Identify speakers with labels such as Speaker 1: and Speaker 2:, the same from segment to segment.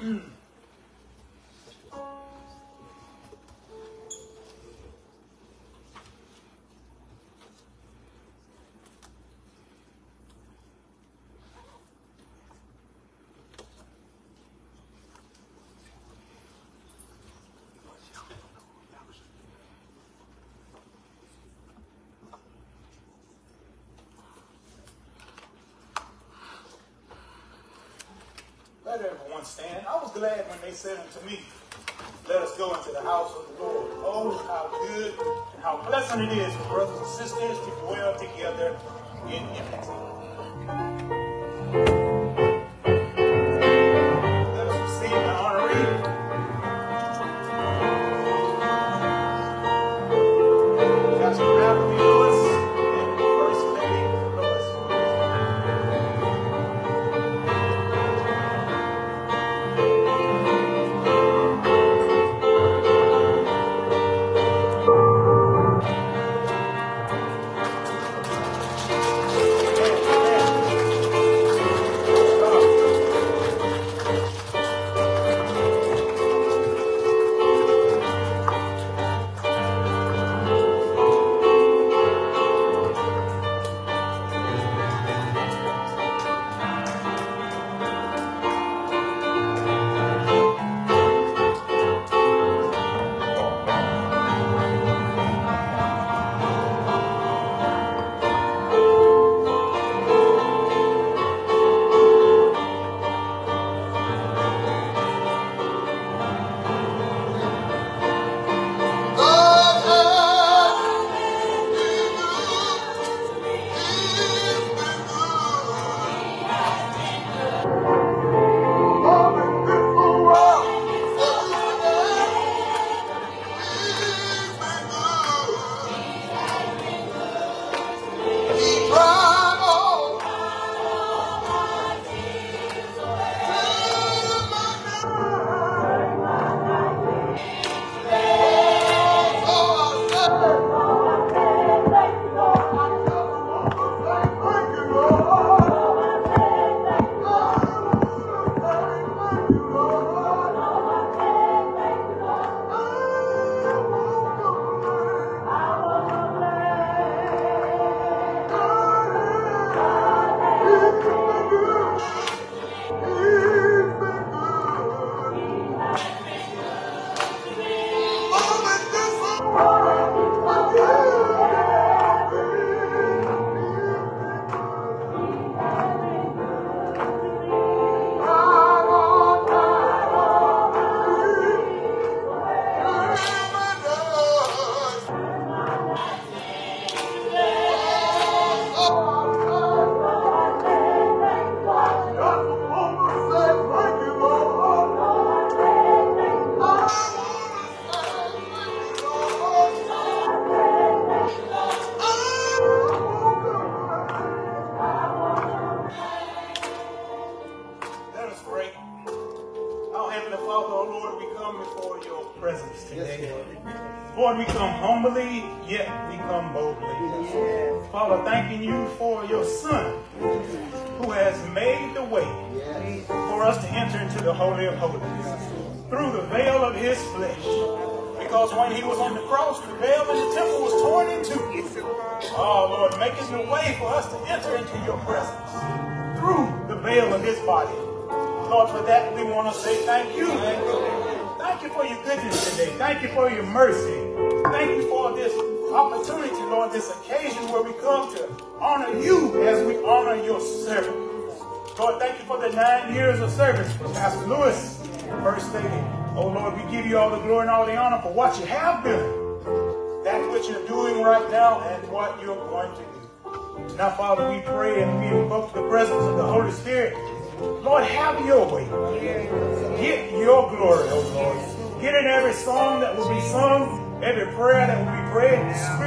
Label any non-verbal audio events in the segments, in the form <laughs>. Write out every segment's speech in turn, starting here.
Speaker 1: Hmm. Let everyone stand. I was glad when they said unto me, Let us go into the house of the Lord. Oh, how good and how pleasant it is, brothers and sisters, to dwell together in unity.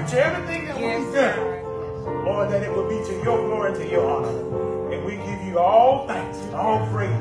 Speaker 1: Lord, to everything that yes, we do, Lord, that it will be to your glory and to your honor. And we give you all thanks and all praise.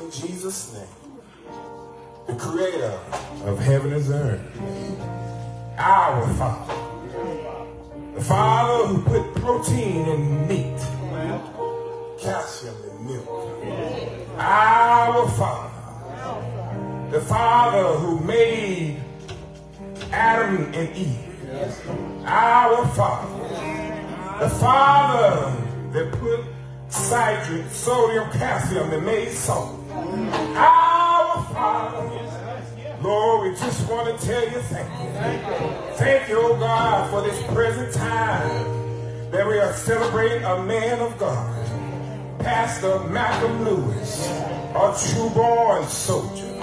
Speaker 1: In Jesus' name,
Speaker 2: the
Speaker 3: creator of heaven and earth, our Father, the Father who put protein in meat, calcium in milk, our Father, the Father who made Adam and Eve, our Father, the Father that put sodium, calcium, and made salt. Our Father, Lord, we just want to tell you thank you. Thank you, oh God, for this present time that we are celebrating a man of God, Pastor Malcolm Lewis, a true-born soldier.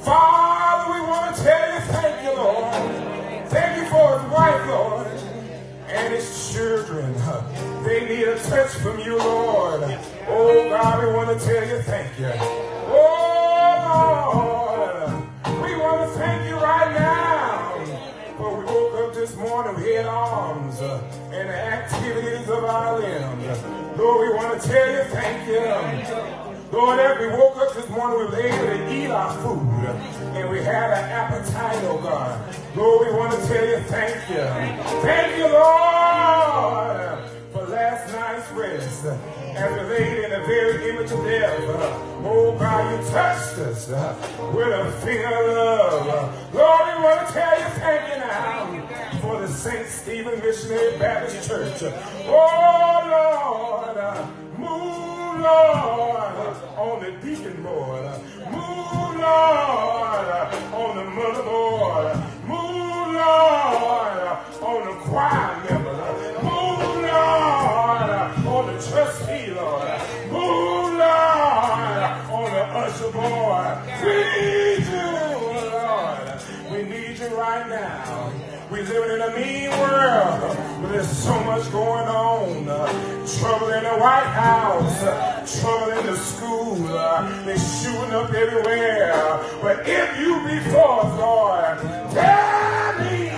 Speaker 3: Father, we want to tell you thank you, Lord. Thank you for his wife, Lord and his children. They need a touch from you, Lord. Oh, God, we want to tell you thank you. Uh, and the activities of our limbs. Lord, we want to tell you thank you. Lord, as we woke up this morning, we were able to eat our food. And we had an appetite, oh God. Lord, we want to tell you thank you. Thank you, Lord, for last night's rest. As we laid in the very image of death. Oh God, you touched us with a finger of love. Lord, we want to tell you thank you now for the St. Stephen Missionary Baptist Church. Oh Lord, move Lord, on the deacon board. Move, Lord, on the mother board. Move, Lord, on the choir member. Move, Lord, on the trustee, Lord. Move, Lord, on the usher board. Need you, Lord. We need you right now. We living in a mean world, but there's so much going on. Trouble in the White House, trouble in the school. They're shooting up everywhere. But if you be for us, Lord, tell me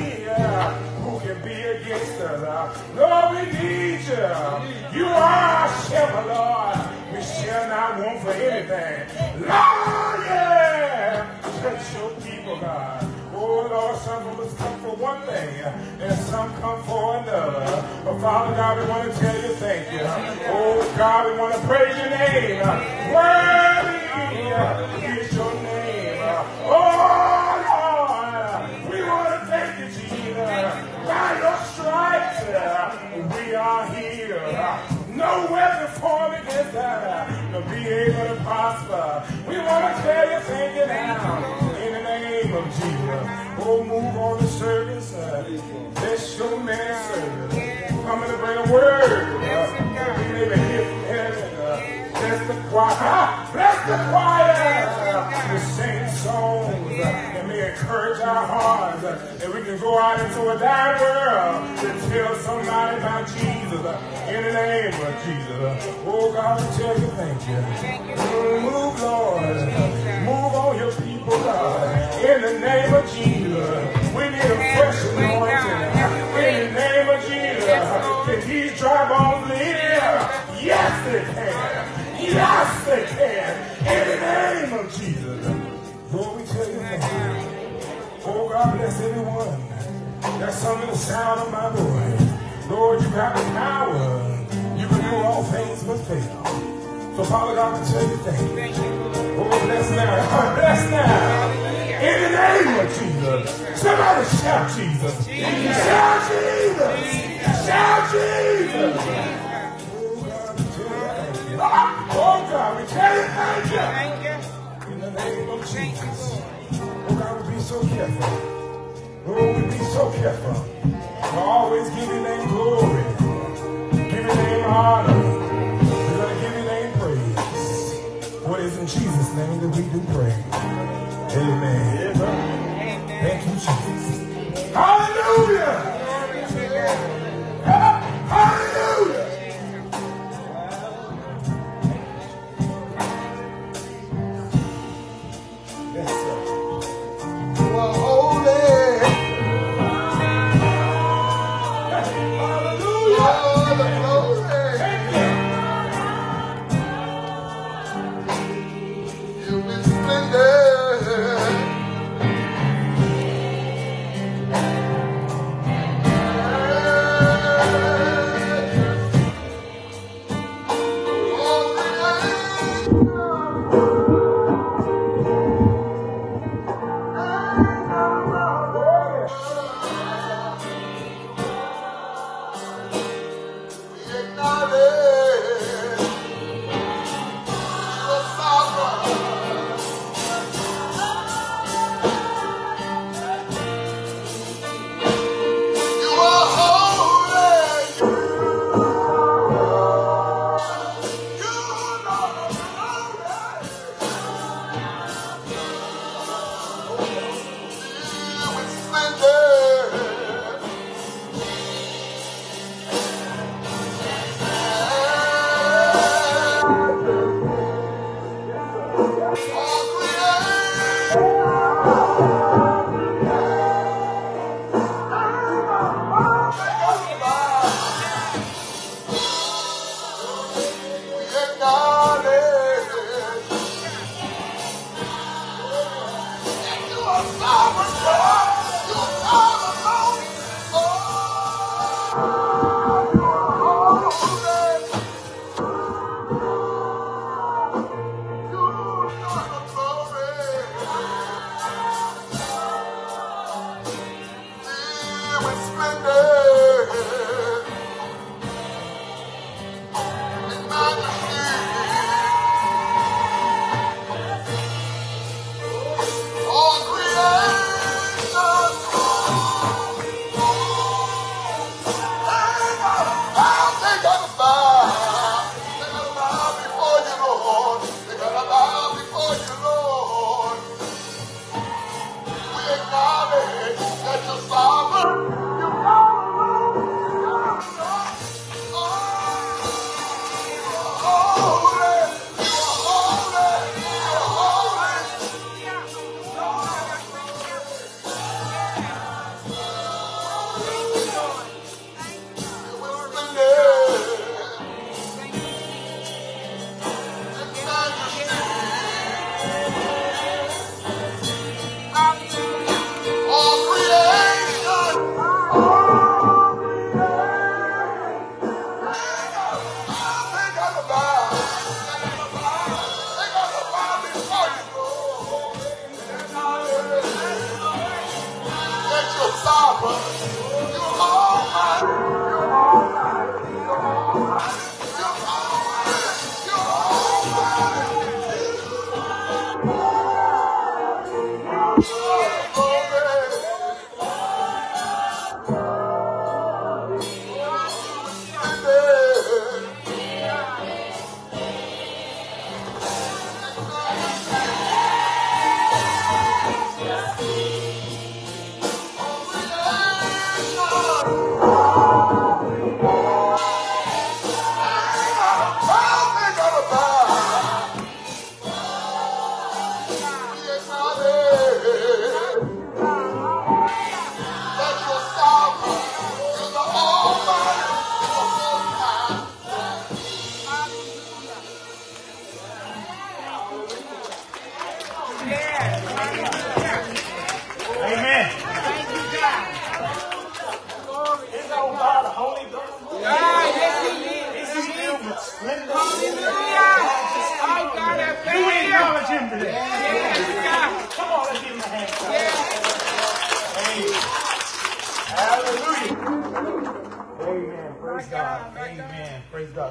Speaker 3: who can be against us. Lord, we need you. You are our shepherd, Lord. We shall not want for anything. Lord, yeah. Touch your people, God. Lord, some of us come for one thing, and some come for another. But Father God, we want to tell you thank you. Oh, God, we want to praise your name. Worthy is your name. Oh, Lord, we want to thank you, Jesus. By your stripes, we are here. No weapon formed against us to be able to prosper. We want to tell you thank you now in the name of Jesus. Oh, move on the service. Uh, bless your man service. Coming to bring a word. Uh, we may be here from heaven. Uh, bless the choir. Bless the choir. Uh, to sing songs uh, that may encourage our hearts. Uh, that we can go out into a dying world to tell somebody about Jesus. Uh, in the name of Jesus. Uh, oh, God, we tell you thank you. Move, Lord. Move on your people, God. In the name of Jesus. Yes, they can. In the name of Jesus. Lord, we tell you thank. Oh, God bless everyone. That's under the sound of my voice. Lord, you have the power. You can do all things but fail. So, Father God, we tell you thank you. Oh, bless now. Bless now. In the name of Jesus. Somebody shout Jesus. Shout Jesus. Shout Jesus. Oh, Oh, God, we. In the name of Jesus. Oh, God, we be so careful. Oh, we be so careful. We always give your name glory. Give your honor. We're going to give name praise. What is in Jesus' name that we do pray. Amen. Thank you, Jesus.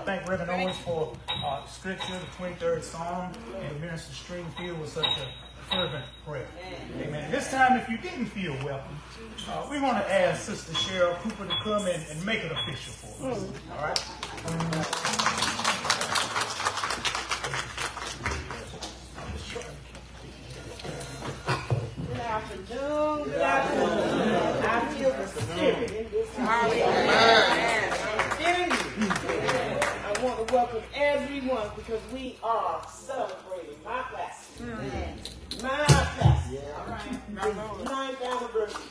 Speaker 3: Thank
Speaker 1: Reverend Owens for uh, scripture, the 23rd Psalm, and the Minister Stringfield with such a fervent prayer. Amen. This time, if you didn't feel welcome, uh, we want to ask Sister Cheryl Cooper to come and, and make it official for us. All right?
Speaker 2: Good afternoon. Good afternoon. I feel the spirit in this house. I'm feeling you. I want to welcome everyone because we are celebrating my class. Mm-hmm. My class. This <laughs> ninth anniversary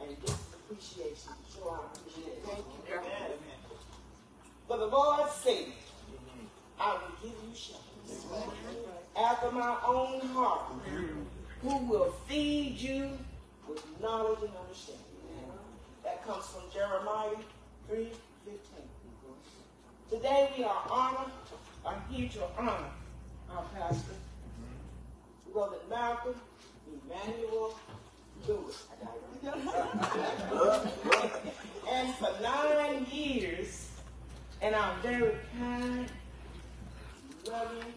Speaker 2: and this appreciation. So I appreciate it. Thank you. Amen. For the Lord said, I will give you shepherds after my own heart who will feed you with knowledge and understanding. That comes from Jeremiah 3 Today we are honored, are here to honor our pastor, Brother Malcolm Emmanuel Lewis. <laughs> and for nine years, and our very kind, loving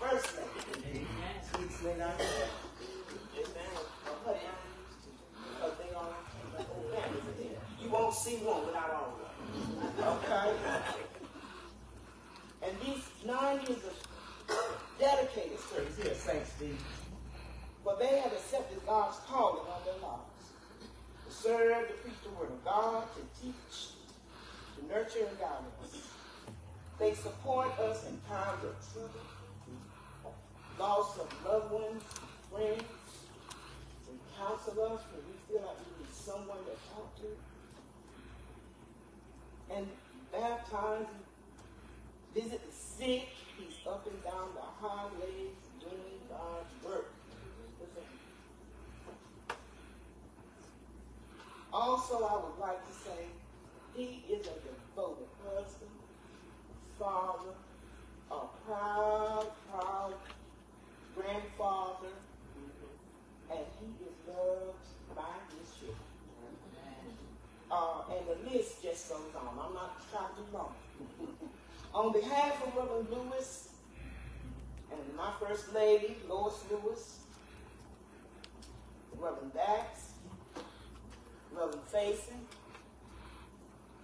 Speaker 2: first lady. Sweet Slade, I know. Amen. I'll put it on because they are the whole family. You won't see one without all of them. Okay? And these nine years of dedicated service here at St. Steve, but they have accepted God's calling on their lives. To serve, to preach the word of God, to teach, to nurture and guide us. They support us in times of trouble, loss of loved ones, friends. They counsel us when we feel like we need someone to talk to. And baptize, visit the sick. He's up and down the highways doing God's work. Also, I would like to say he is a devoted husband, father, a proud, proud grandfather, and he is loved by his children. Uh, and the list just goes on. I'm not trying to long. On behalf of Reverend Lewis and my first lady, Lois Lewis, Reverend Dax, Reverend Faison,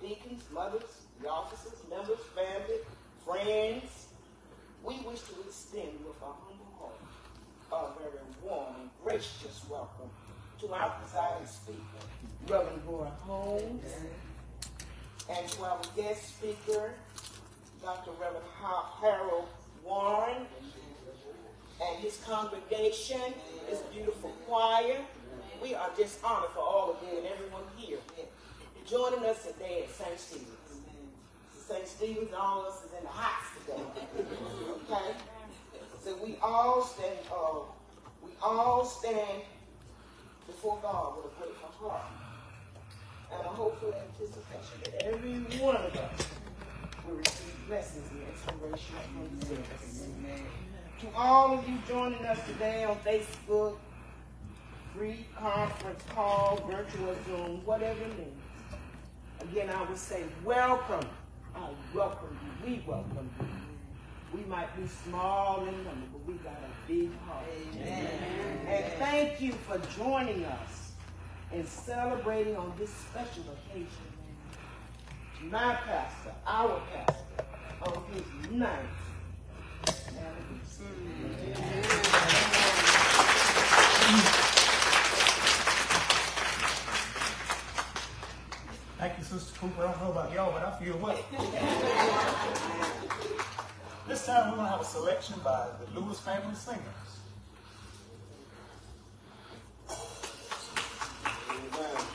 Speaker 2: deacons, mothers, the officers, members, family, friends, we wish to extend with a humble heart a very warm and gracious welcome to our presiding speaker, Reverend Laura Holmes, and to our guest speaker, Dr. Reverend Harold Warren, and his congregation, his beautiful choir. We are just honored for all of you and everyone here joining us today at St. Stephen's. St. Stephen's, all of us is in the house today. Okay? So we all stand, uh, we all stand before God with a grateful heart and a hopeful anticipation that every one of us will receive blessings and inspiration service. To all of you joining us today on Facebook, free conference call, virtual Zoom, whatever it means. Again, I would say welcome. I welcome you. We welcome you. We might be small in number, but we got a big heart. Amen. And thank you for joining us and celebrating on this special occasion. My pastor, our pastor,
Speaker 1: Thank you, Sister Cooper. I don't know about y'all, but I feel what? this time we're going to have a selection by the Lewis Family Singers.
Speaker 4: Good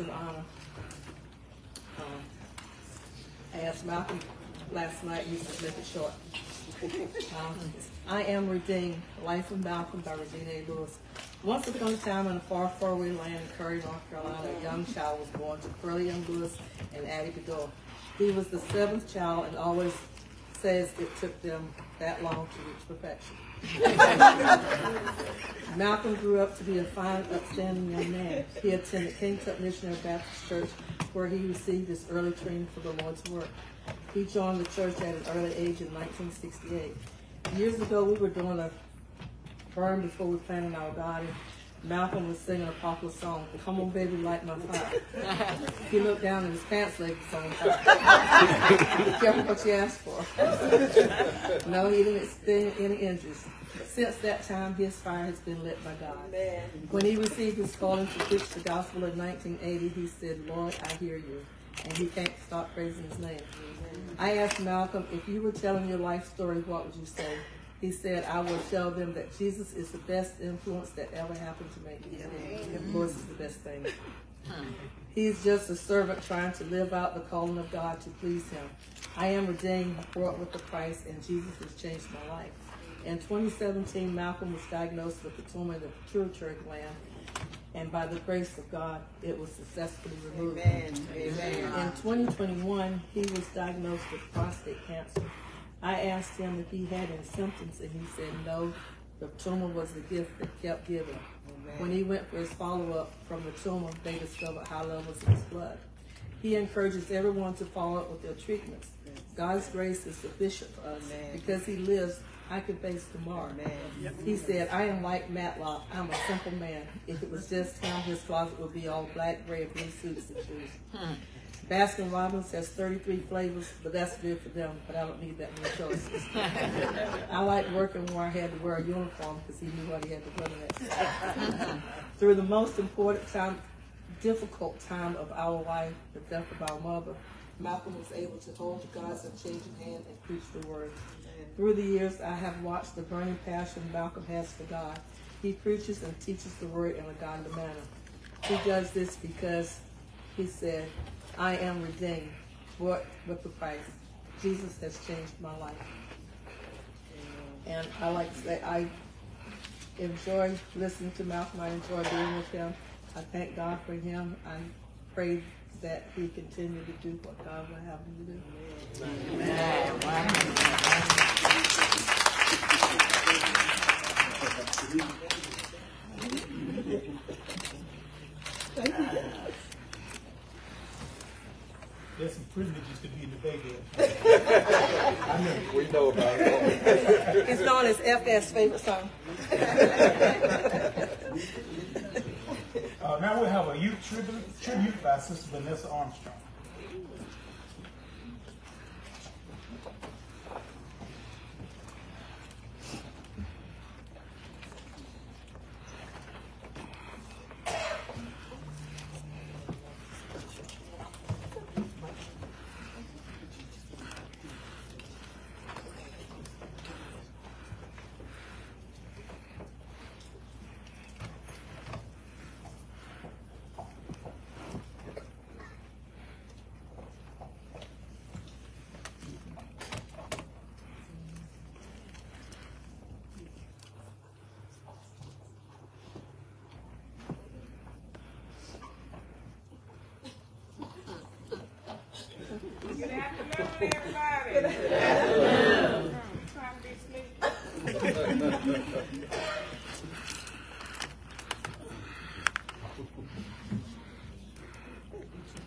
Speaker 4: Um, honor. Um, I asked Malcom last night, he said, make it short. <laughs> Um, I am redeemed. Life of Malcom by Regina A. Lewis. Once upon a time in a far, far away land in Currie, North Carolina, a young child was born to Curly M. Lewis and Addie Bedore. He was the seventh child and always says it took them that long to reach perfection. <laughs> Malcom grew up to be a fine, upstanding young man. He attended King Tut Missionary Baptist Church, where he received his early training for the Lord's work. He joined the church at an early age in 1968. Years ago, we were doing a burn before we planted our garden. Malcom was singing a popular song, Come On Baby Light My Fire. he looked down and his pants leg was on fire. <laughs> Careful what you ask for. no, he didn't experience any injuries. Since that time, his fire has been lit by God. When he received his calling to preach the gospel in 1980, he said, Lord, I hear you. And he can't stop praising his name. I asked Malcom, if you were telling your life story, what would you say? He said, I will tell them that Jesus is the best influence that ever happened to me. And of course, it's the best thing. He's just a servant trying to live out the calling of God to please Him. I am redeemed, brought with the price, and Jesus has changed my life. In 2017, Malcom was diagnosed with a tumor in the pituitary gland, and by the grace of God, it was successfully removed.
Speaker 5: Amen. Amen.
Speaker 4: In 2021, he was diagnosed with prostate cancer. I asked him if he had any symptoms, and he said no. The tumor was the gift that kept giving. When he went for his follow-up from the tumor, they discovered high levels in his blood. He encourages everyone to follow up with their treatments. God's grace is sufficient for us. Because he lives, I can face tomorrow. He said, I am like Matlock. I'm a simple man. If it was just him, his closet would be all black, gray, and blue suits and shoes. Baskin Robbins has 33 flavors, but that's good for them, but I don't need that many choices. <laughs> I like working where I had to wear a uniform because he knew what he had to wear next. <laughs> Through the most important time, difficult time of our life, the death of our mother, Malcom was able to hold God's unchanging hand and preach the word. Through the years, I have watched the burning passion Malcom has for God. He preaches and teaches the word in a godly manner. He does this because he said, I am redeemed, bought with the price. Jesus has changed my life. And I like to say, I enjoy listening to Malcom. I enjoy being with him. I thank God for him. I pray that he continue to do what God will have him to do.
Speaker 1: There's some privileges to be in the baby. <laughs>
Speaker 6: We know about it.
Speaker 4: It's known as FS favorite song.
Speaker 1: Uh, now we'll have a youth tribute, tribute by Sister Vanessa Armstrong.
Speaker 7: Good afternoon, everybody. Mm, Trying to be sleepy.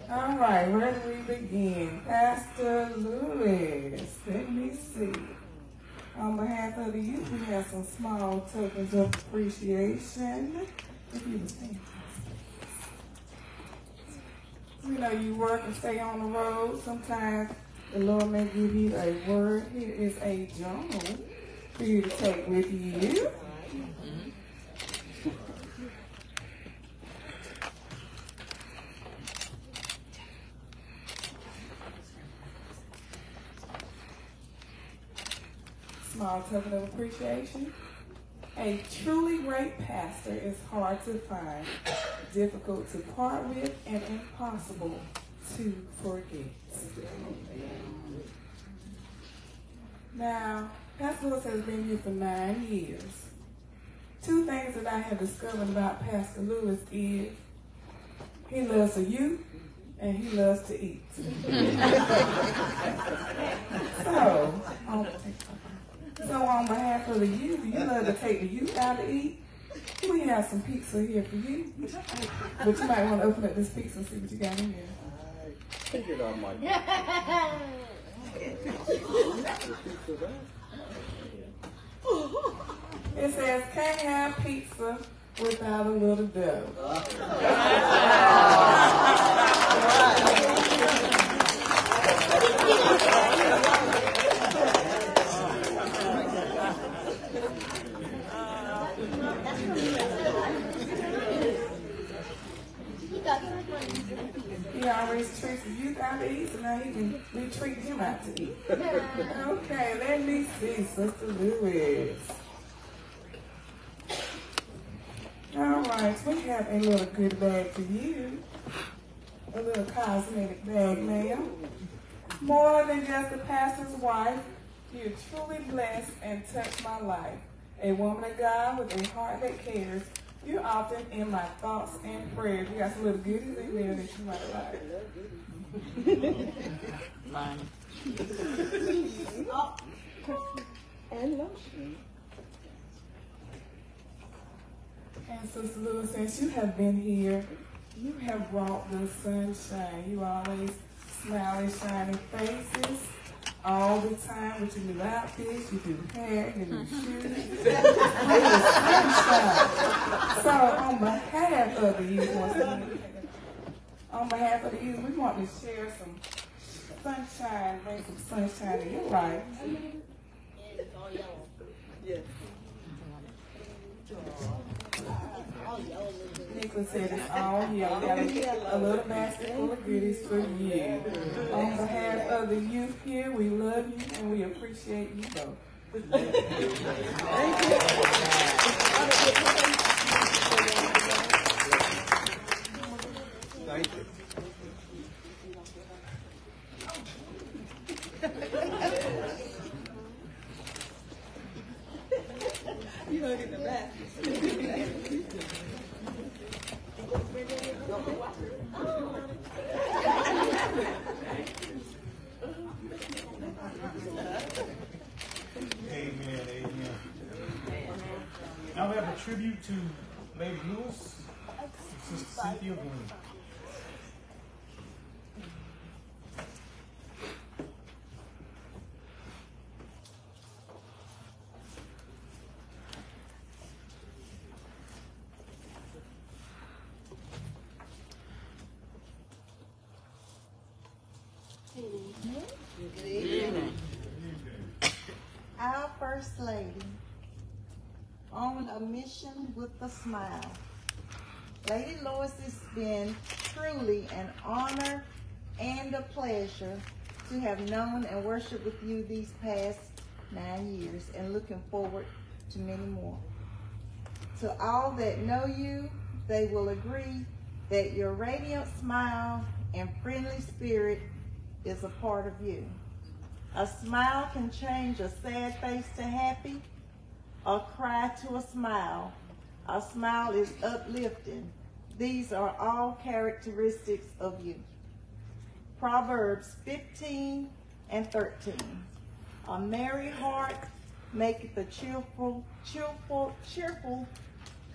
Speaker 8: All right, where do we begin? Pastor Lewis, let me see. On behalf of the youth, we have some small tokens of appreciation. If you would stand. You know, you work and stay on the road. Sometimes the Lord may give you a word. Here is a journal for you to take with you. Small token of appreciation. A truly great pastor is hard to find, difficult to part with, and impossible to forget. Now, Pastor Lewis has been here for nine years. Two things that I have discovered about Pastor Lewis is he loves the youth and he loves to eat. <laughs> so, so on behalf of the youth, you love to take the youth out to eat. We have some pizza here for you. But you might want to open up this pizza and see what you got in here. there.
Speaker 9: Take it off my.
Speaker 8: It says can't have pizza without a little dough. <laughs> He always treats the youth out to eat, so now he can we treat him out to eat. Okay, let me see, Sister Lewis. All right, we have a little good bag for you. A little cosmetic bag, ma'am. More than just a pastor's wife, you truly blessed and touched my life. A woman of God with a heart that cares. You're often in my thoughts and prayers. You got some little goodies in there that you might like.
Speaker 10: Mine.
Speaker 11: And lotion.
Speaker 8: And Sister Lewis, since you have been here, you have brought the sunshine. You always smiling, shining faces all the time with your new outfits, your new hair, your new shoes. <laughs> Sunshine. So on behalf of the youth, once again, on behalf of the youth, we want to share some sunshine, bring some sunshine in your life. Nicholas said it's all. Got a, a little basket full of goodies for you. On behalf of the youth here, we love you and we appreciate you both.
Speaker 9: Thank you.
Speaker 11: Thank you gonna get the back.
Speaker 1: Amen, amen. Now we have a tribute to Lady Lewis, Sister Cynthia Green.
Speaker 11: Good evening. Our First Lady on a mission with a smile. Lady Lewis, it's been truly an honor and a pleasure to have known and worshiped with you these past nine years and looking forward to many more. To all that know you, they will agree that your radiant smile and friendly spirit is a part of you. A smile can change a sad face to happy, a cry to a smile. A smile is uplifting. These are all characteristics of you. Proverbs 15 and 13. A merry heart maketh a cheerful, cheerful, cheerful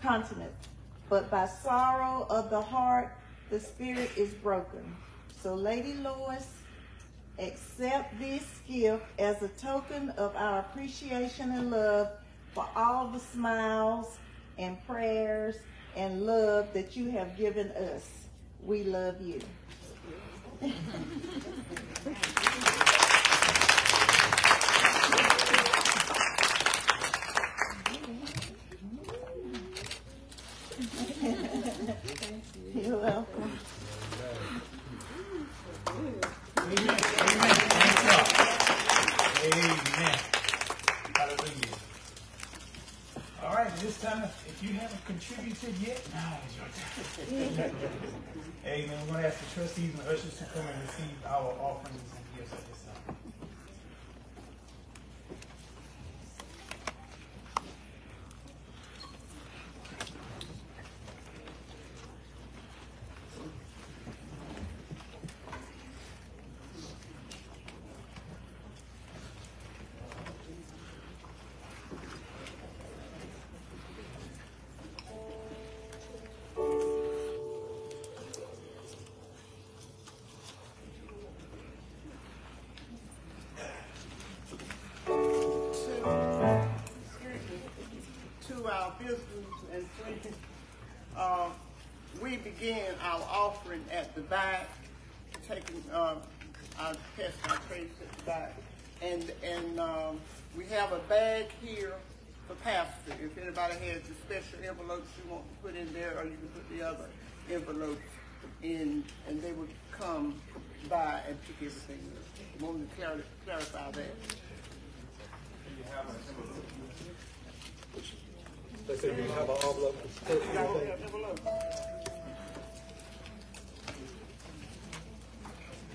Speaker 11: countenance, but by sorrow of the heart the spirit is broken. So, Lady Lewis, Accept this gift as a token of our appreciation and love for all the smiles and prayers and love that you have given us. We love you. <laughs> You're welcome.
Speaker 1: Amen. Amen. Thank God. Amen. Hallelujah. All right, this time, if you haven't contributed yet, now is your time. Amen. We're going to ask the trustees and ushers to come and receive our offerings and gifts
Speaker 5: back, taking, uh, our test, our the back. And, and, um, we have a bag here for pastor. If anybody has the special envelopes you want to put in there, or you can put the other envelopes in, and they would come by and pick everything up. I Want to clarify, clarify that.
Speaker 12: They said we have an envelope.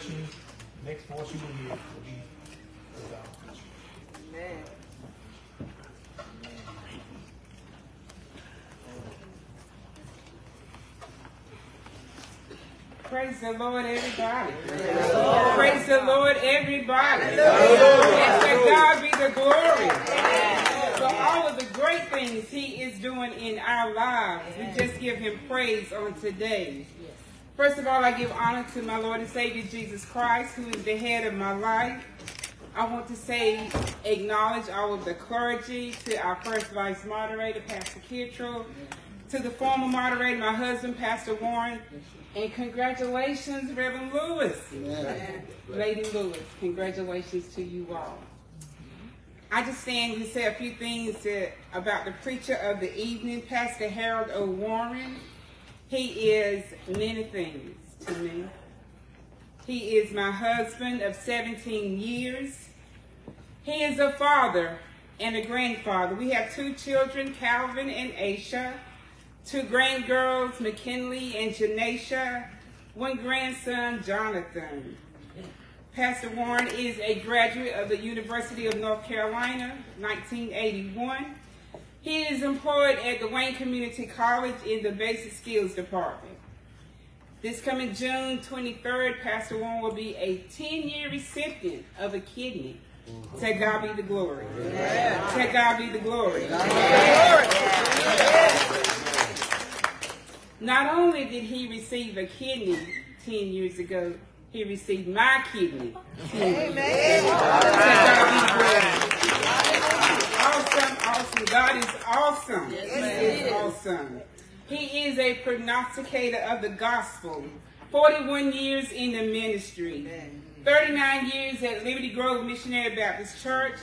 Speaker 1: after the selection, next voice you will hear will be is.
Speaker 2: Amen.
Speaker 7: Praise the Lord, everybody. Praise the Lord, everybody. And to God be the glory for all of the great things He is doing in our lives. We just give Him praise on today. First of all, I give honor to my Lord and Savior Jesus Christ, who is the head of my life. I want to say, acknowledge all of the clergy, to our first vice moderator, Pastor Kittrell, to the former moderator, my husband, Pastor Warren, and congratulations, Reverend Lewis. Lady Lewis, congratulations to you all. I just stand to say a few things to, about the preacher of the evening, Pastor Harold O. Warren. He is many things to me. He is my husband of 17 years. He is a father and a grandfather. We have two children, Calvin and Aisha, two grandgirls, McKinley and Janaisha, one grandson, Jonathan. Pastor Warren is a graduate of the University of North Carolina, 1981. He is employed at the Wayne Community College in the Basic Skills Department. This coming June 23rd, Pastor Warren will be a 10-year recipient of a kidney. Take God be the glory. Take God be the glory. Not only did he receive a kidney 10 years ago, he received my kidney. 10 years ago. To God be the glory. Awesome, awesome. God is awesome.
Speaker 2: Yes,
Speaker 7: he is. awesome. He is a prognosticator of the gospel. 41 years in the ministry. 39 years at Liberty Grove Missionary Baptist Church.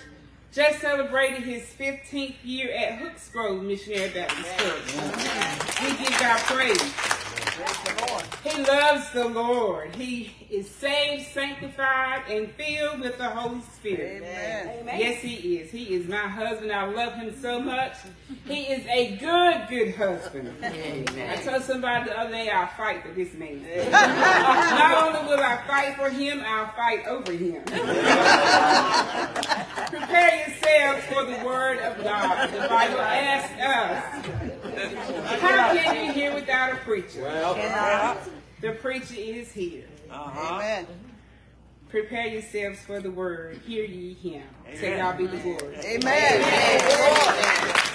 Speaker 7: Just celebrated his 15th year at Hooks Grove Missionary Baptist Church. We give God praise. He loves the Lord. He is saved, sanctified, and filled with the Holy Spirit.
Speaker 2: Amen.
Speaker 7: Yes, he is. He is my husband. I love him so much. He is a good, good husband. I told somebody the other day I'll fight for this man. <laughs> Not only will I fight for him, I'll fight over him. <laughs> Prepare yourselves for the word of God. The Bible asks us, how can you hear without a preacher? Well, The preacher is here. Uh-huh.
Speaker 2: Amen.
Speaker 7: Prepare yourselves for the word. Hear ye him. To God be the glory.
Speaker 2: Amen.
Speaker 6: Thank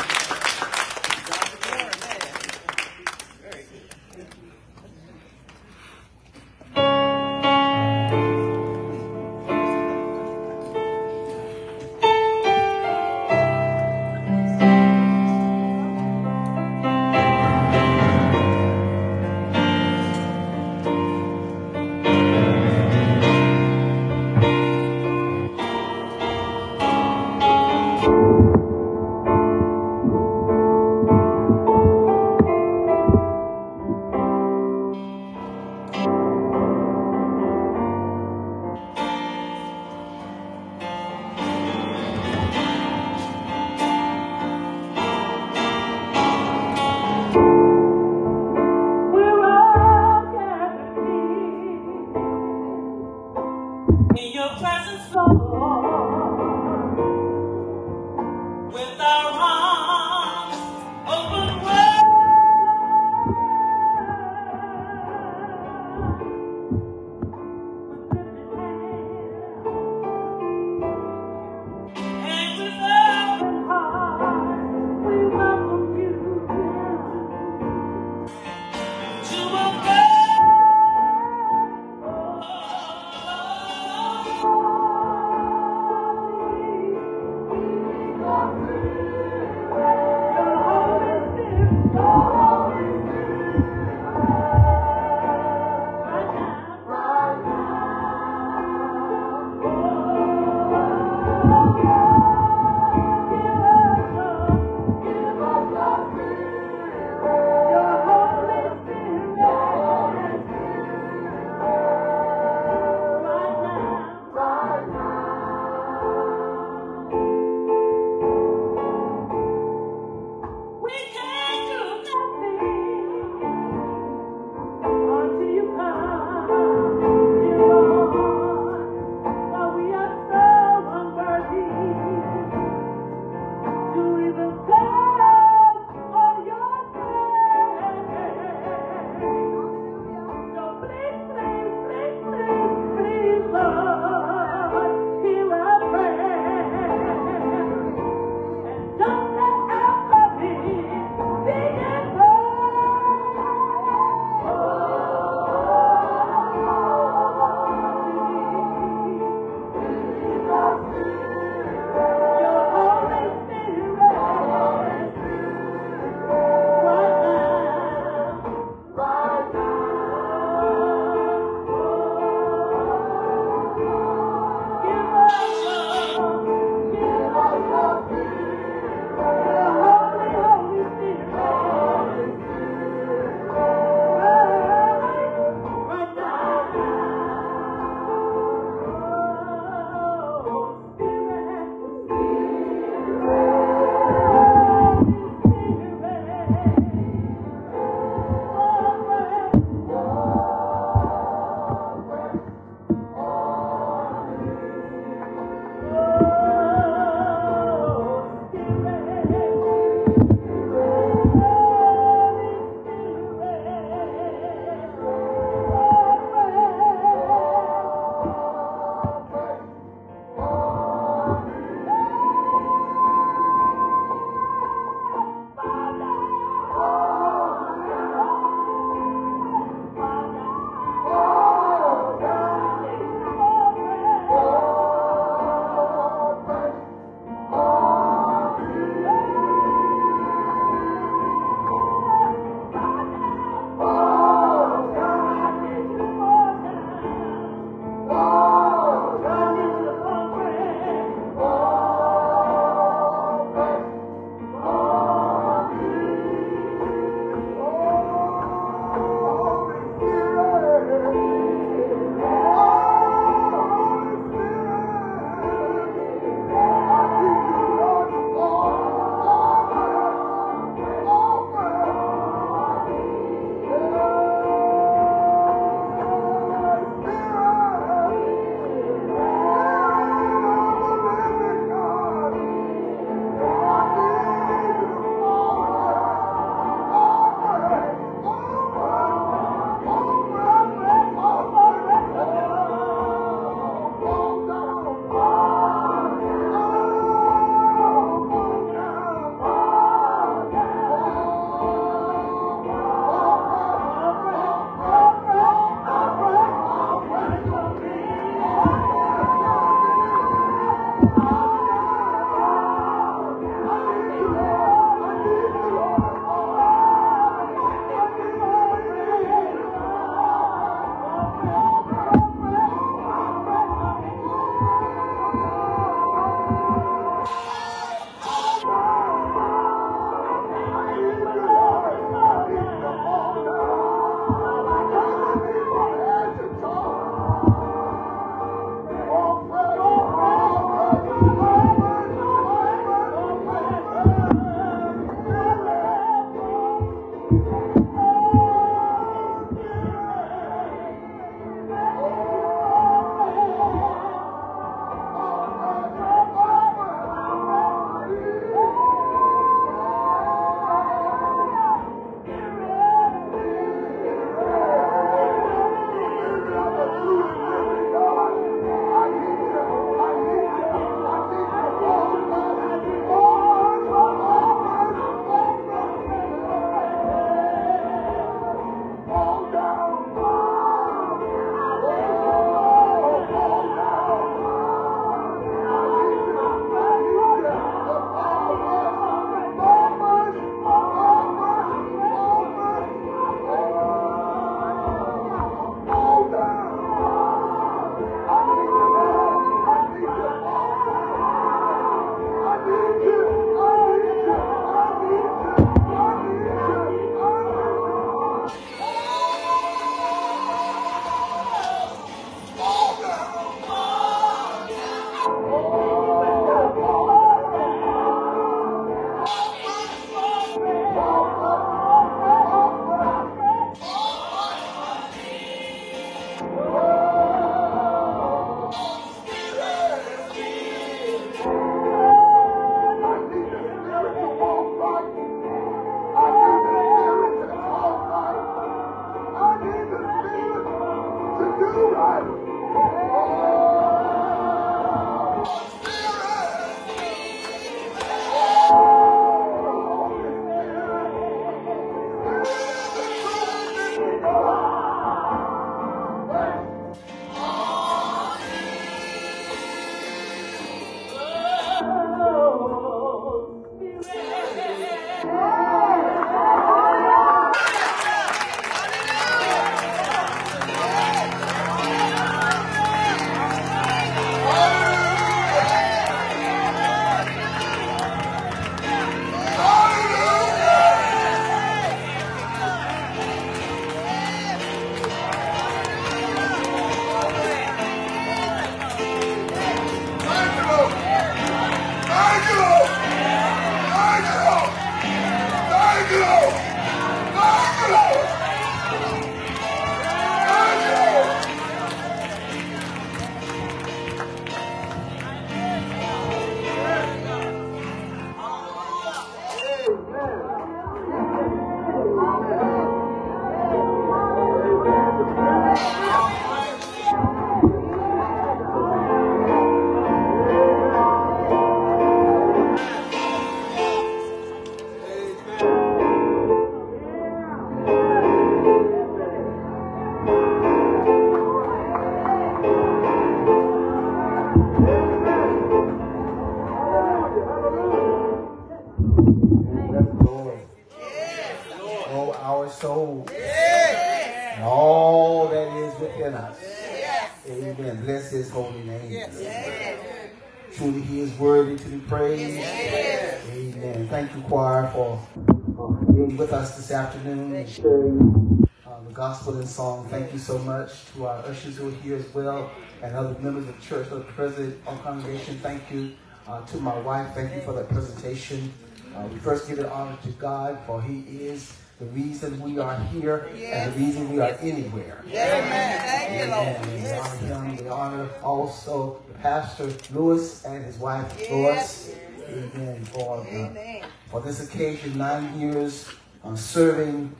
Speaker 13: other members of the church, other president of congregation. Thank you uh, to my wife. Thank you for that presentation. Uh, we first give it honor to God, for He is the reason we are here and the reason we are anywhere. Amen. We honor Him. We honor also the pastor Lewis and his wife Lois. Amen. For, uh, for this occasion, nine years uh, serving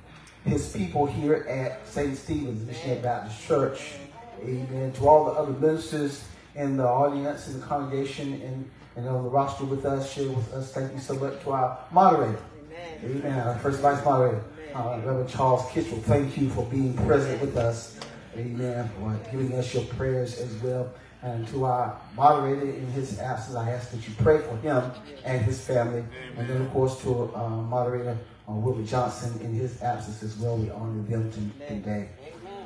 Speaker 13: his people here at St. Stephen's Missionary Baptist Church. Amen. To all the other ministers in the audience, in the congregation, and, and on the roster with us, share with us. Thank you so much to our moderator. Amen. Amen. Our first vice moderator, uh, Reverend Charles Kitchell. Thank you for being present with us. Amen. For giving us your prayers as well. And to our moderator in his absence, I ask that you pray for him and his family. And then, of course, to uh, moderator uh, Wilbur Johnson in his absence as well. We honor them to, today.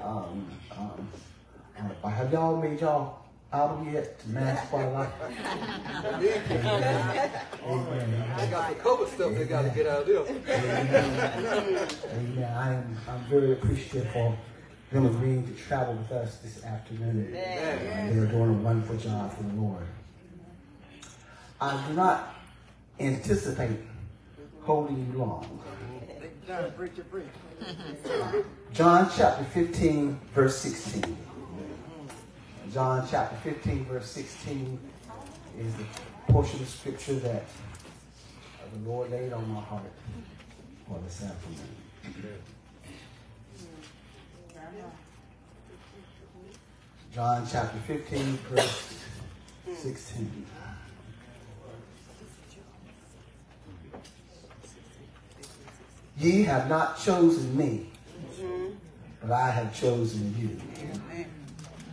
Speaker 13: Um, um, have y'all made y'all yet to Mass for Life? Amen.
Speaker 12: They got the COVID stuff they got to get out of them.
Speaker 13: Amen. Amen. I am I'm very appreciative for them agreeing to travel with us this afternoon. And they're doing a wonderful job for the Lord. I do not anticipate holding you long. John chapter 15, verse 16. John chapter 15, verse 16 is the portion of scripture that the Lord laid on my heart for this afternoon. John chapter 15, verse 16. Ye have not chosen me, but I have chosen you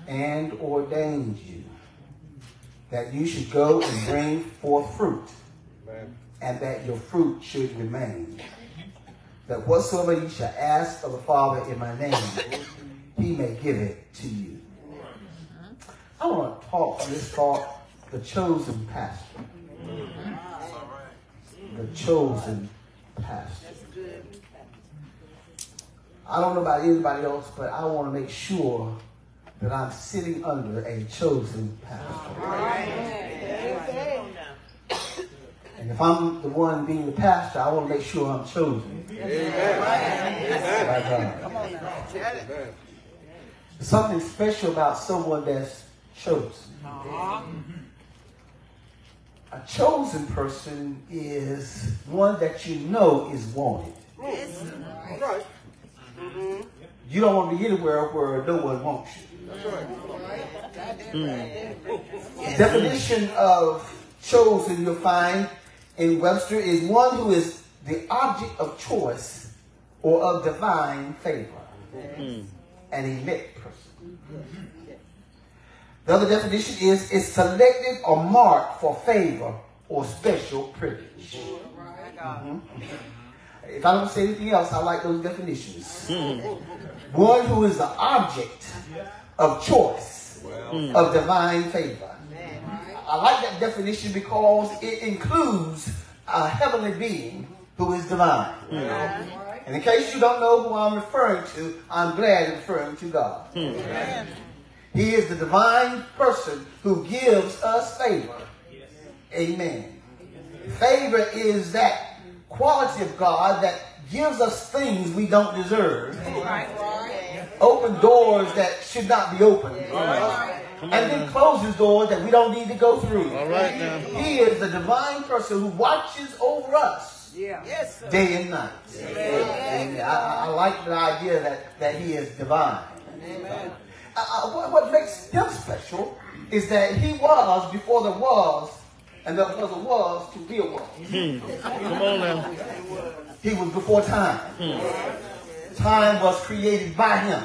Speaker 13: and ordained you that you should go and bring forth fruit, and that your fruit should remain. That whatsoever you shall ask of the Father in my name, he may give it to you. I want to talk this thought, the chosen pastor. The chosen pastor. I don't know about anybody else, but I want to make sure that I'm sitting under a chosen pastor. And if I'm the one being the pastor, I want to make sure I'm chosen. Something special about someone that's chosen. A chosen person is one that you know is wanted.
Speaker 12: Right. Mm-hmm.
Speaker 13: You don't want to be anywhere where no one wants you. The hmm. definition of chosen you'll find in Webster is one who is the object of choice or of divine favor. Hmm. An elect person. The other definition is is selected or marked for favor or special privilege. Mhm. If I don't say anything else, I like those definitions. Hmm. One who is the object of choice, hmm. of divine favor. I like that definition because it includes a heavenly being who is divine. Hmm. And in case you don't know who I'm referring to, I'm glad I'm referring to God. Hmm. He is the divine person who gives us favor. Amen. Favor is that quality of God that gives us things we don't deserve. Open doors that should not be opened. And then closes doors that we don't need to go through.
Speaker 14: All right now.
Speaker 13: He is the divine person who watches over us
Speaker 5: Yes, sir.
Speaker 13: day and night. Amen. I, I- I like the idea that, that he is divine. Uh, uh, what, what makes him special is that he was before there was, and there was a was to be a was.
Speaker 14: Come on now.
Speaker 13: He was before time. Time was created by him.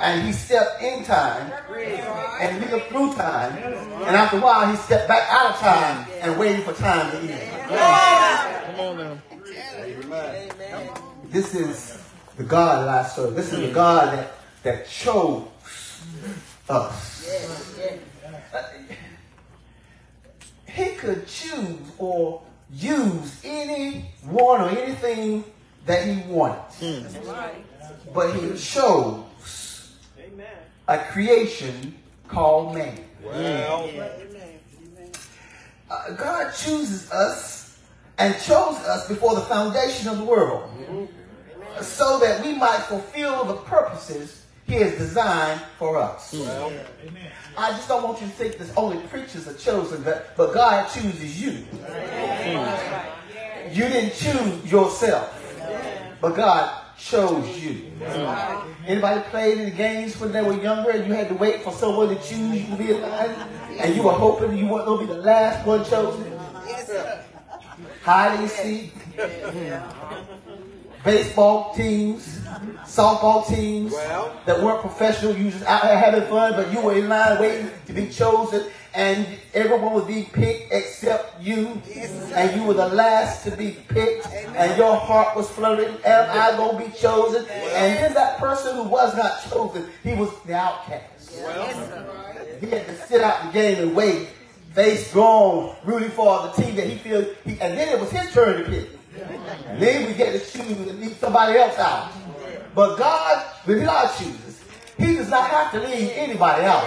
Speaker 13: And he stepped in time and lived through time. And after a while, he stepped back out of time and waited for time to end.
Speaker 14: Come on now.
Speaker 13: This is the God that I serve. This is the God that, that chose us. He could choose or use anyone or anything that he wanted. Hmm. But he chose a creation called man. Uh, God chooses us and chose us before the foundation of the world mm-hmm. so that we might fulfill the purposes he has designed for us. Mm. I just don't want you to think that only preachers are chosen, but, but God chooses you. You didn't choose yourself, but God chose you. Anybody played in the games when they were younger and you had to wait for someone to choose you to be alive? And you were hoping you weren't going to be the last one chosen? Hide and seek. Baseball teams, softball teams that weren't professional, you just out here having fun, but you were in line waiting to be chosen, and everyone was being picked except you, and you were the last to be picked, and your heart was flirting, am I going to be chosen? And then that person who was not chosen, he was the outcast. He had to sit out the game and wait, face drawn, rooting for the team that he feels, he, and then it was his turn to pick. And then we get to choose and leave somebody else out. But God, when God chooses, He does not have to leave anybody out.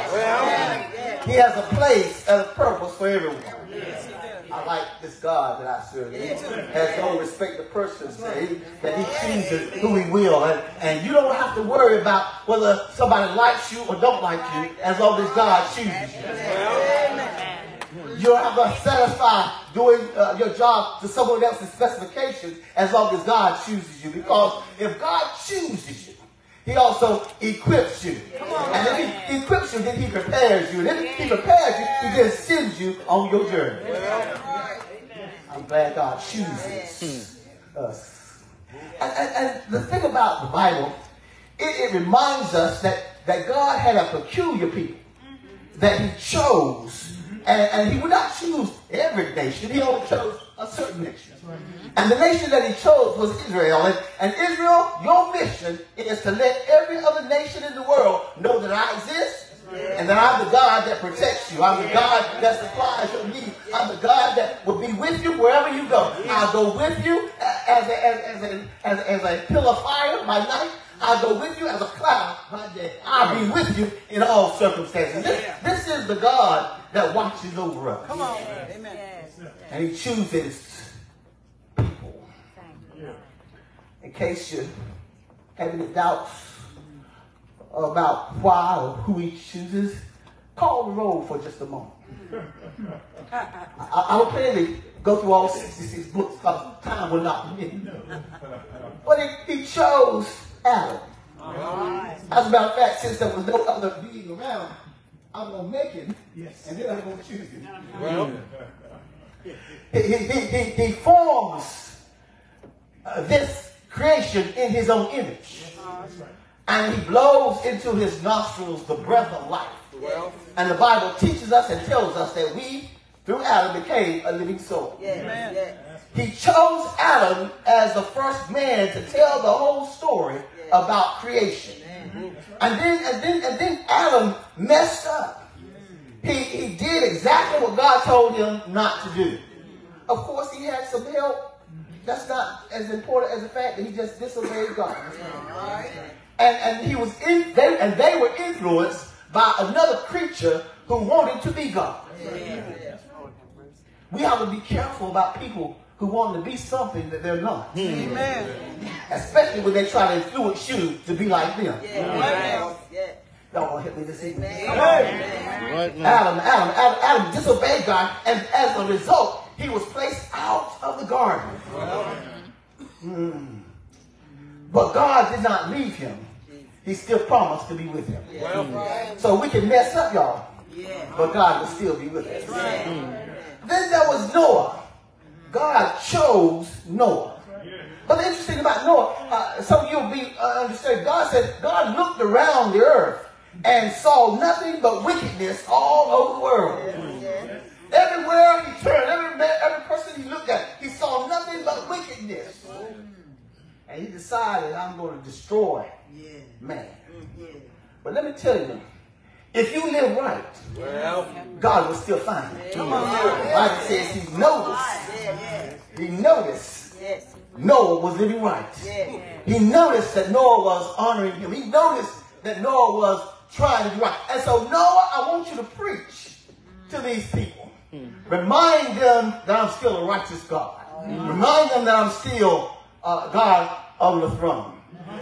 Speaker 13: He has a place and a purpose for everyone. I like this God that I serve. He has no respect to persons. That he, that he chooses who he will. And, and you don't have to worry about whether somebody likes you or don't like you as long as God chooses you. You don't have to satisfy doing uh, your job to someone else's specifications as long as God chooses you. Because if God chooses you, He also equips you. And if He equips you, then He prepares you. And if He prepares you, He then sends you on your journey. I'm glad God chooses us. And, and, and the thing about the Bible, it, it reminds us that, that God had a peculiar people that He chose and, and he would not choose every nation. He only chose a certain nation. And the nation that he chose was Israel. And, and Israel, your mission is to let every other nation in the world know that I exist and that I'm the God that protects you. I'm the God that supplies your needs. I'm the God that will be with you wherever you go. I'll go with you as a, as, as, a, as, as a pillar of fire by night. I'll go with you as a cloud by day. I'll be with you in all circumstances. This, this is the God that watches over us. Come on. Amen. And he chooses people. In case you have any doubts about why or who he chooses, call the roll for just a moment. I, I don't plan to go through all 66 books because time will not permit. But he, he chose Adam. As a matter of fact, since there was no other being around, I'm going to make him, yes. and then I'm going to choose him. Well, he, he, he, he forms uh, this creation in his own image. And he blows into his nostrils the breath of life. Well, and the Bible teaches us and tells us that we, through Adam, became a living soul. Yeah. He chose Adam as the first man to tell the whole story about creation. And then, and then, and then Adam messed up. He, he did exactly what God told him not to do. Of course, he had some help. That's not as important as the fact that he just disobeyed God. And, and he was in, they, and they were influenced by another creature who wanted to be God. We have to be careful about people who want to be something that they're not. Amen. Especially when they try to influence you to be like them. Yeah. Y'all want to help me this evening? Adam, Adam, Adam, Adam disobeyed God, and as a result, he was placed out of the garden. Mm. But God did not leave him. He still promised to be with him. So we can mess up, y'all. But God will still be with us. Then there was Noah. God chose Noah. But the interesting about Noah, uh, some of you will be uh, understand. God said God looked around the earth and saw nothing but wickedness all over the world. Everywhere he turned, every man, every person he looked at, he saw nothing but wickedness. And he decided, I'm going to destroy man. But let me tell you, if you live right, well, God will still find you. Come on. The Bible says he noticed. He noticed Noah was living right. He noticed that Noah was honoring him. He noticed that Noah was trying to do right. And so, Noah, I want you to preach to these people. Remind them that I'm still a righteous God. Remind them that I'm still uh, God on the throne.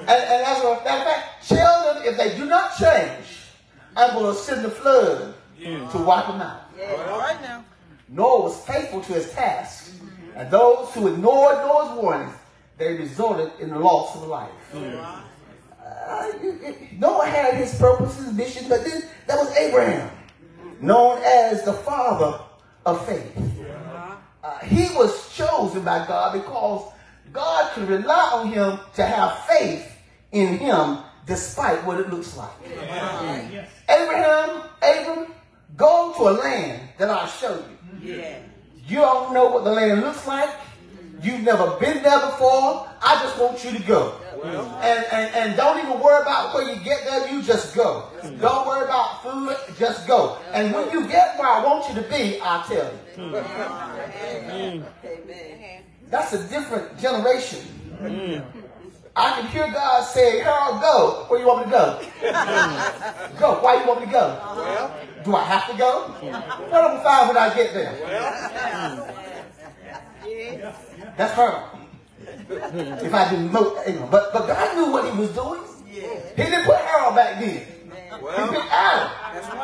Speaker 13: And, and as a matter of fact, tell them if they do not change, I'm going to send the flood to wipe them out.
Speaker 5: Right now.
Speaker 13: Noah was faithful to his task, and those who ignored Noah's warnings, they resulted in the loss of life. Uh, Noah had his purposes and mission, but then that was Abraham, known as the father of faith. Uh, he was chosen by God because God could rely on him to have faith in him despite what it looks like. Abraham, Abram, go to a land that I'll show you.
Speaker 5: Yeah.
Speaker 13: You don't know what the land looks like. You've never been there before. I just want you to go. And, and, and don't even worry about where you get there. You just go. Don't worry about food. Just go. And when you get where I want you to be, I'll tell you. That's a different generation. I can hear God say, Harold, go. Where you want me to go? <laughs> go. Why you want me to go? Well, Do I have to go? What am I find when I get there? Well, That's her. If I didn't know, you know, but but God knew what He was doing. He didn't put Harold back then. he picked Adam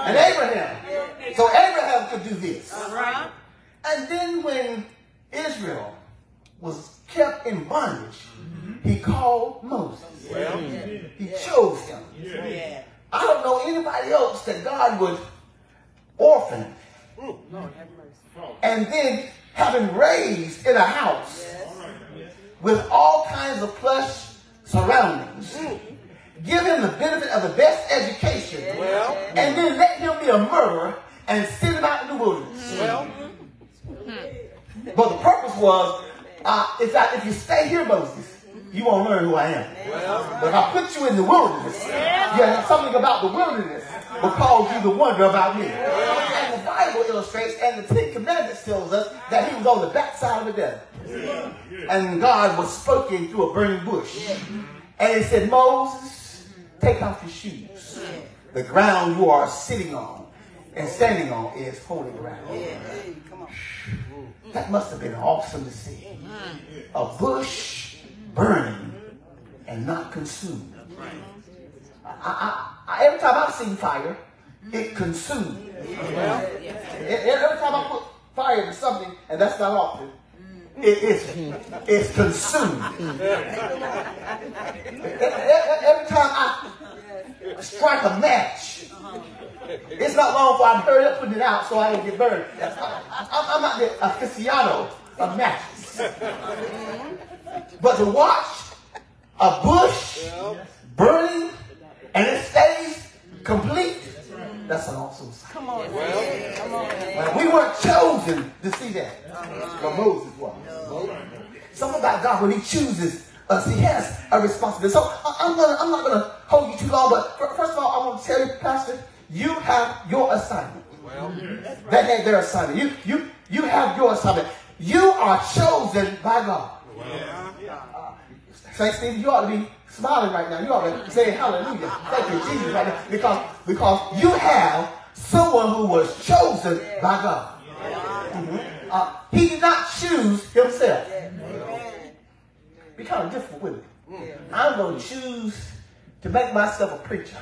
Speaker 13: and Abraham. So Abraham could do this. Uh-huh. And then when Israel was kept in bondage, he called Moses. He chose him. I don't know anybody else that God would orphan and then having raised in a house with all kinds of plush surroundings. Give him the benefit of the best education, and then let him be a murderer and send him out in the wilderness. But the purpose was, uh, is that if you stay here, Moses, you won't learn who I am. But if I put you in the wilderness, yeah, something about the wilderness will cause you to wonder about me. And the Bible illustrates, and the Ten Commandments tells us that he was on the backside of the desert. And God was speaking through a burning bush. And he said, Moses, take off your shoes. The ground you are sitting on and standing on is holy ground. That must have been awesome to see. A bush burning and not consumed. I, I, I, every time I've seen fire, it consumed. E- Every time I put fire into something, and that's not often, it is it's consumed. Every time I strike a match, it's not long before I'm hurry up putting it out so I don't get burned. I'm, I'm not the aficionado of matches. But to watch a bush burning and it stays complete, that's an awesome sight.
Speaker 5: Come on. Come on.
Speaker 13: Well, we weren't chosen to see that, but Moses was. Something about God when He chooses us, He has a responsibility. So I- I'm gonna, I'm not gonna hold you too long, but first of all, I want to tell you, Pastor, you have your assignment. That had their assignment. You, you, you have your assignment. You are chosen by God. Saint Stephen, you ought to be smiling right now. You ought to say hallelujah. Thank you, Jesus, right now. Because, because you have someone who was chosen by God. Mhm. Uh, he did not choose himself. Be kind of difficult with it. I'm going to choose to make myself a preacher.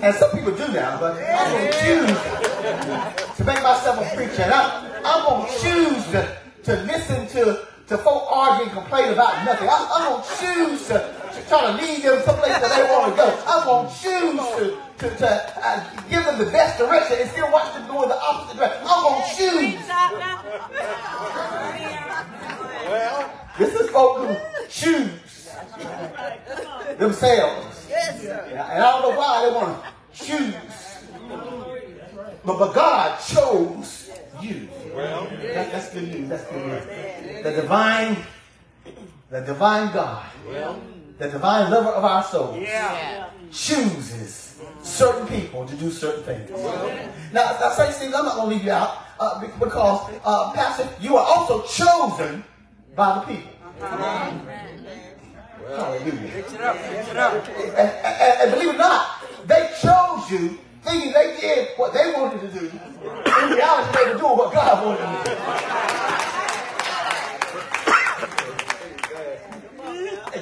Speaker 13: And some people do now, but I'm going to choose to make myself a preacher. And I'm, I'm going to choose to, to listen to, to folk argue and complain about nothing. I'm, I'm going to choose to, to try to lead them someplace that they want to go. I'm going to choose to, to, to uh, give them the best direction and still watch them go in the opposite direction. I'm going to choose. This is folk who choose themselves. And I don't know why they want to choose. But, but God chose you. Well, that, that's good news. That's good news. The divine, the divine God, the divine lover of our souls, chooses certain people to do certain things. Now, I say, Steve, I'm not going to leave you out uh, because, uh, Pastor, you are also chosen by the people. Hallelujah. And, and- and believe it or not, they chose you thinking they did what they wanted to do. In reality, they were doing what God wanted to do.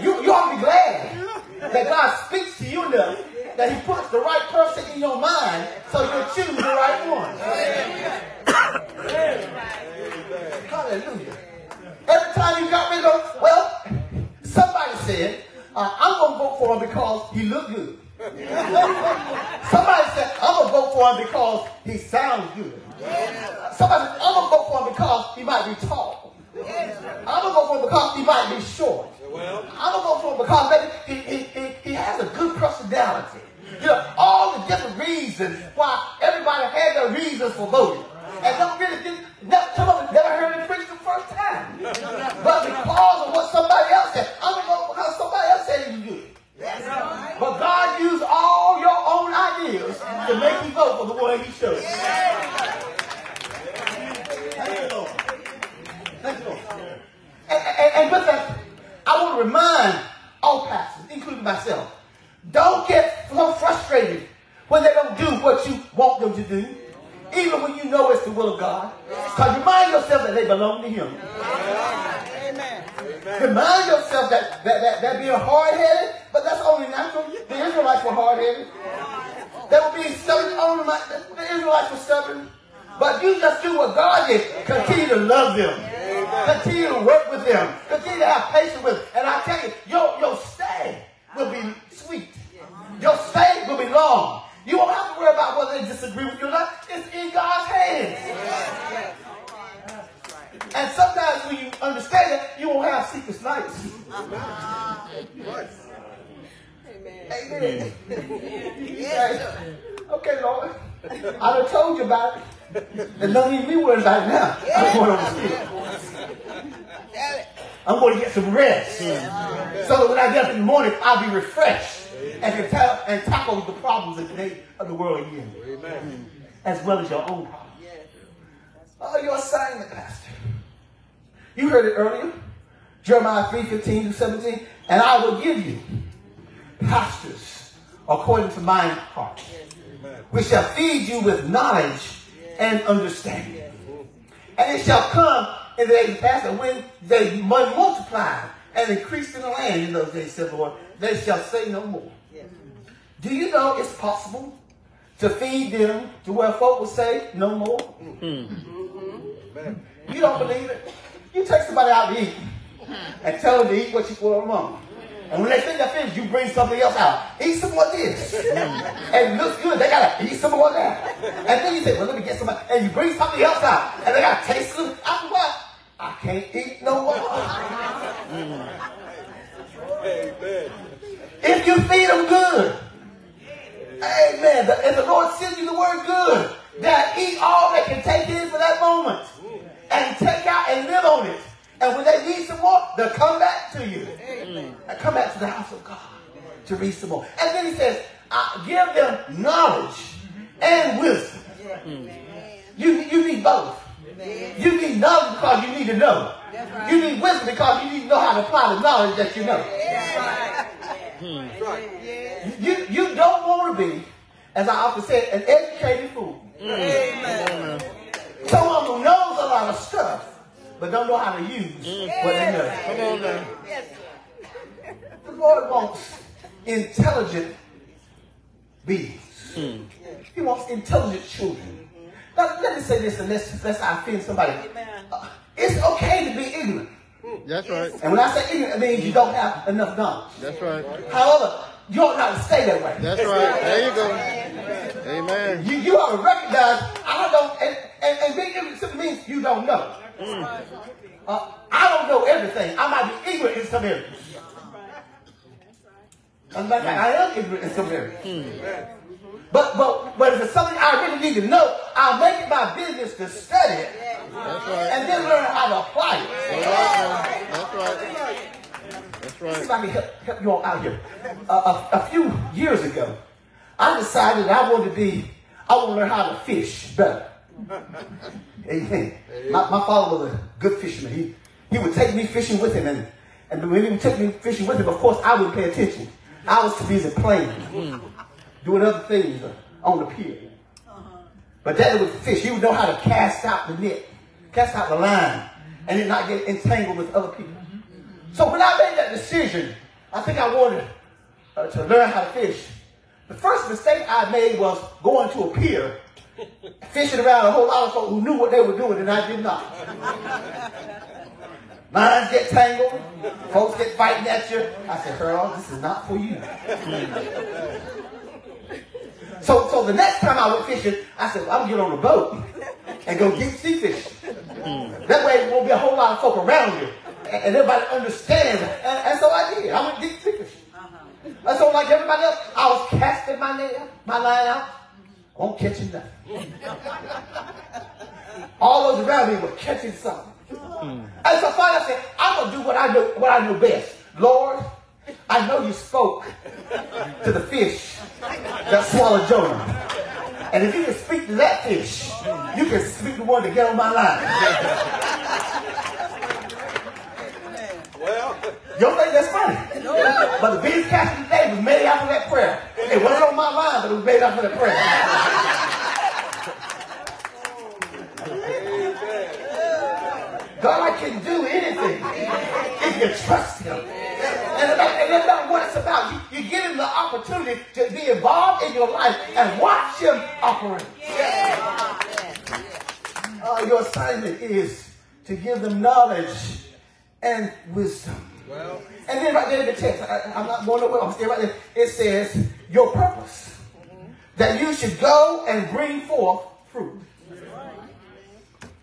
Speaker 13: You, you ought to be glad that God speaks to you enough that He puts the right person in your mind so you'll choose the right one. Hallelujah. Every time you got rid of, well, somebody said, uh, I'm going to vote for him because he look good. Somebody said, I'm going to vote for him because he sounds good. Somebody said, I'm going to vote for him because he might be tall. I'm going to vote for him because he might be short. I'm going to vote for him because maybe he, he, he, he has a good personality. You know, all the different reasons why everybody had their reasons for voting. And don't really, didn't- never, some of never heard him preach the first time. But because of what somebody else said, I'm going to vote because somebody else said he was good. But God used all your own ideas to make you vote for the one he chose. Thank you, Lord. Thank you, Lord. And, and, and with that, I want to remind all pastors, including myself, don't get frustrated when they don't do what you want them to do, even when you know it's the will of God. Because remind yourself that they belong to Him. Remind yourself that, that, that, that being hard-headed, but that's only natural. The Israelites were hard-headed. They were being stubborn. Only my, the Israelites were stubborn. But you just do what God did. Continue to love them. Continue to work with them. Continue to have patience with them. And I tell you, your, your stay will be sweet. Your stay will be long. You won't have to worry about whether they disagree with you or not. It's in God's hands. And sometimes when you understand it, you won't have sleepless nights. Amen. Yes. Okay, Lord. I done told you about it. And don't even me worried about it now. I'm going over here. I'm going to get some rest. So that when I get up in the morning, I'll be refreshed and can tell and tackle the problems of the day of the world again. As well as your own problems. Oh, your assignment, Pastor. You heard it earlier. Jeremiah 3, 15 to 17. And I will give you pastors according to my heart, which shall feed you with knowledge and understanding. And it shall come in the days past, and when they multiply and increase in the land in those days, said the Lord, they shall say no more. Do you know it's possible to feed them to where folk will say no more? Mm-hmm. You don't believe it? You take somebody out to eat and tell them to eat what you want them. And when they think they're finished, you bring something else out. Eat some more this. <laughs> and it looks good. They gotta eat some more that. And then you say, well, let me get some. And you bring something else out. And they gotta taste good. After what? I can't eat no more. If you feed them good. Amen. And the Lord sends you the word good. That eat all they can take in for that moment. And take out and live on it. And when they need some more, they'll come back to you. And come back to the house of God to read some more. And then he says, I give them knowledge and wisdom. You, you need both. You need knowledge because you need to know. You need wisdom because you need to know how to apply the knowledge that you know. You, you don't want to be, as I often say, an educated fool. Someone who knows a lot of stuff, but don't know how to use what they know. Come on now. The Lord wants intelligent beings. He wants intelligent children. Now, let me say this, unless, unless I offend somebody. Uh, it's okay to be ignorant.
Speaker 14: That's right.
Speaker 13: And when I say ignorant, it means you don't have enough knowledge.
Speaker 14: That's right.
Speaker 13: However, you ought not to stay that way.
Speaker 14: That's right. There you go. Amen.
Speaker 13: You, you ought to recognize, I don't, and, and, and being ignorant simply means you don't know. Uh, I don't know everything. I might be ignorant in some areas. As a matter of fact, I am ignorant in some areas. But but but if it's something I really need to know, I'll make it my business to study it
Speaker 14: That's right.
Speaker 13: and then learn how to apply it.
Speaker 14: That's right. That's
Speaker 13: See if
Speaker 14: right.
Speaker 13: I can help, help you all out here. Uh, a, a few years ago, I decided I wanted to be, I want to learn how to fish better. <laughs> Amen. My, my father was a good fisherman. He, he would take me fishing with him, and, and when he would take me fishing with him, of course, I wouldn't pay attention. I was busy playing, doing other things on the pier. But Daddy would fish. He would know how to cast out the net, cast out the line, and then not get entangled with other people. So when I made that decision, I think I wanted uh, to learn how to fish. The first mistake I made was going to a pier, fishing around a whole lot of folks who knew what they were doing, and I did not. Lines get tangled, folks get fighting at you. I said, Harold, this is not for you. So, so the next time I went fishing, I said, I'm gonna get on a boat and go deep sea fishing. That way, there won't be a whole lot of folk around you, and, everybody understands. And, and so I did. I went deep sea fishing. Uh-huh. And so, like everybody else, I was casting my my line out, won't catch you nothing. All those around me were catching something. And so finally, I said, I'm gonna do what I know, what I know best. Lord, I know you spoke to the fish that swallowed Jonah. And if you can speak to that fish, you can speak to one to get on my line.
Speaker 6: Well,
Speaker 13: You don't think that's funny? But the biggest catch of the day was made after that prayer. It wasn't on my line, but it was made after that prayer. God can do anything if you trust Him. And about, and that's what it's about. You, you give Him the opportunity to be involved in your life and watch Him operate. Uh, your assignment is to give them knowledge and wisdom.
Speaker 6: well,
Speaker 13: And then right there in the text, I, I'm not going nowhere, I'm staying right there. It says, your purpose. That you should go and bring forth fruit.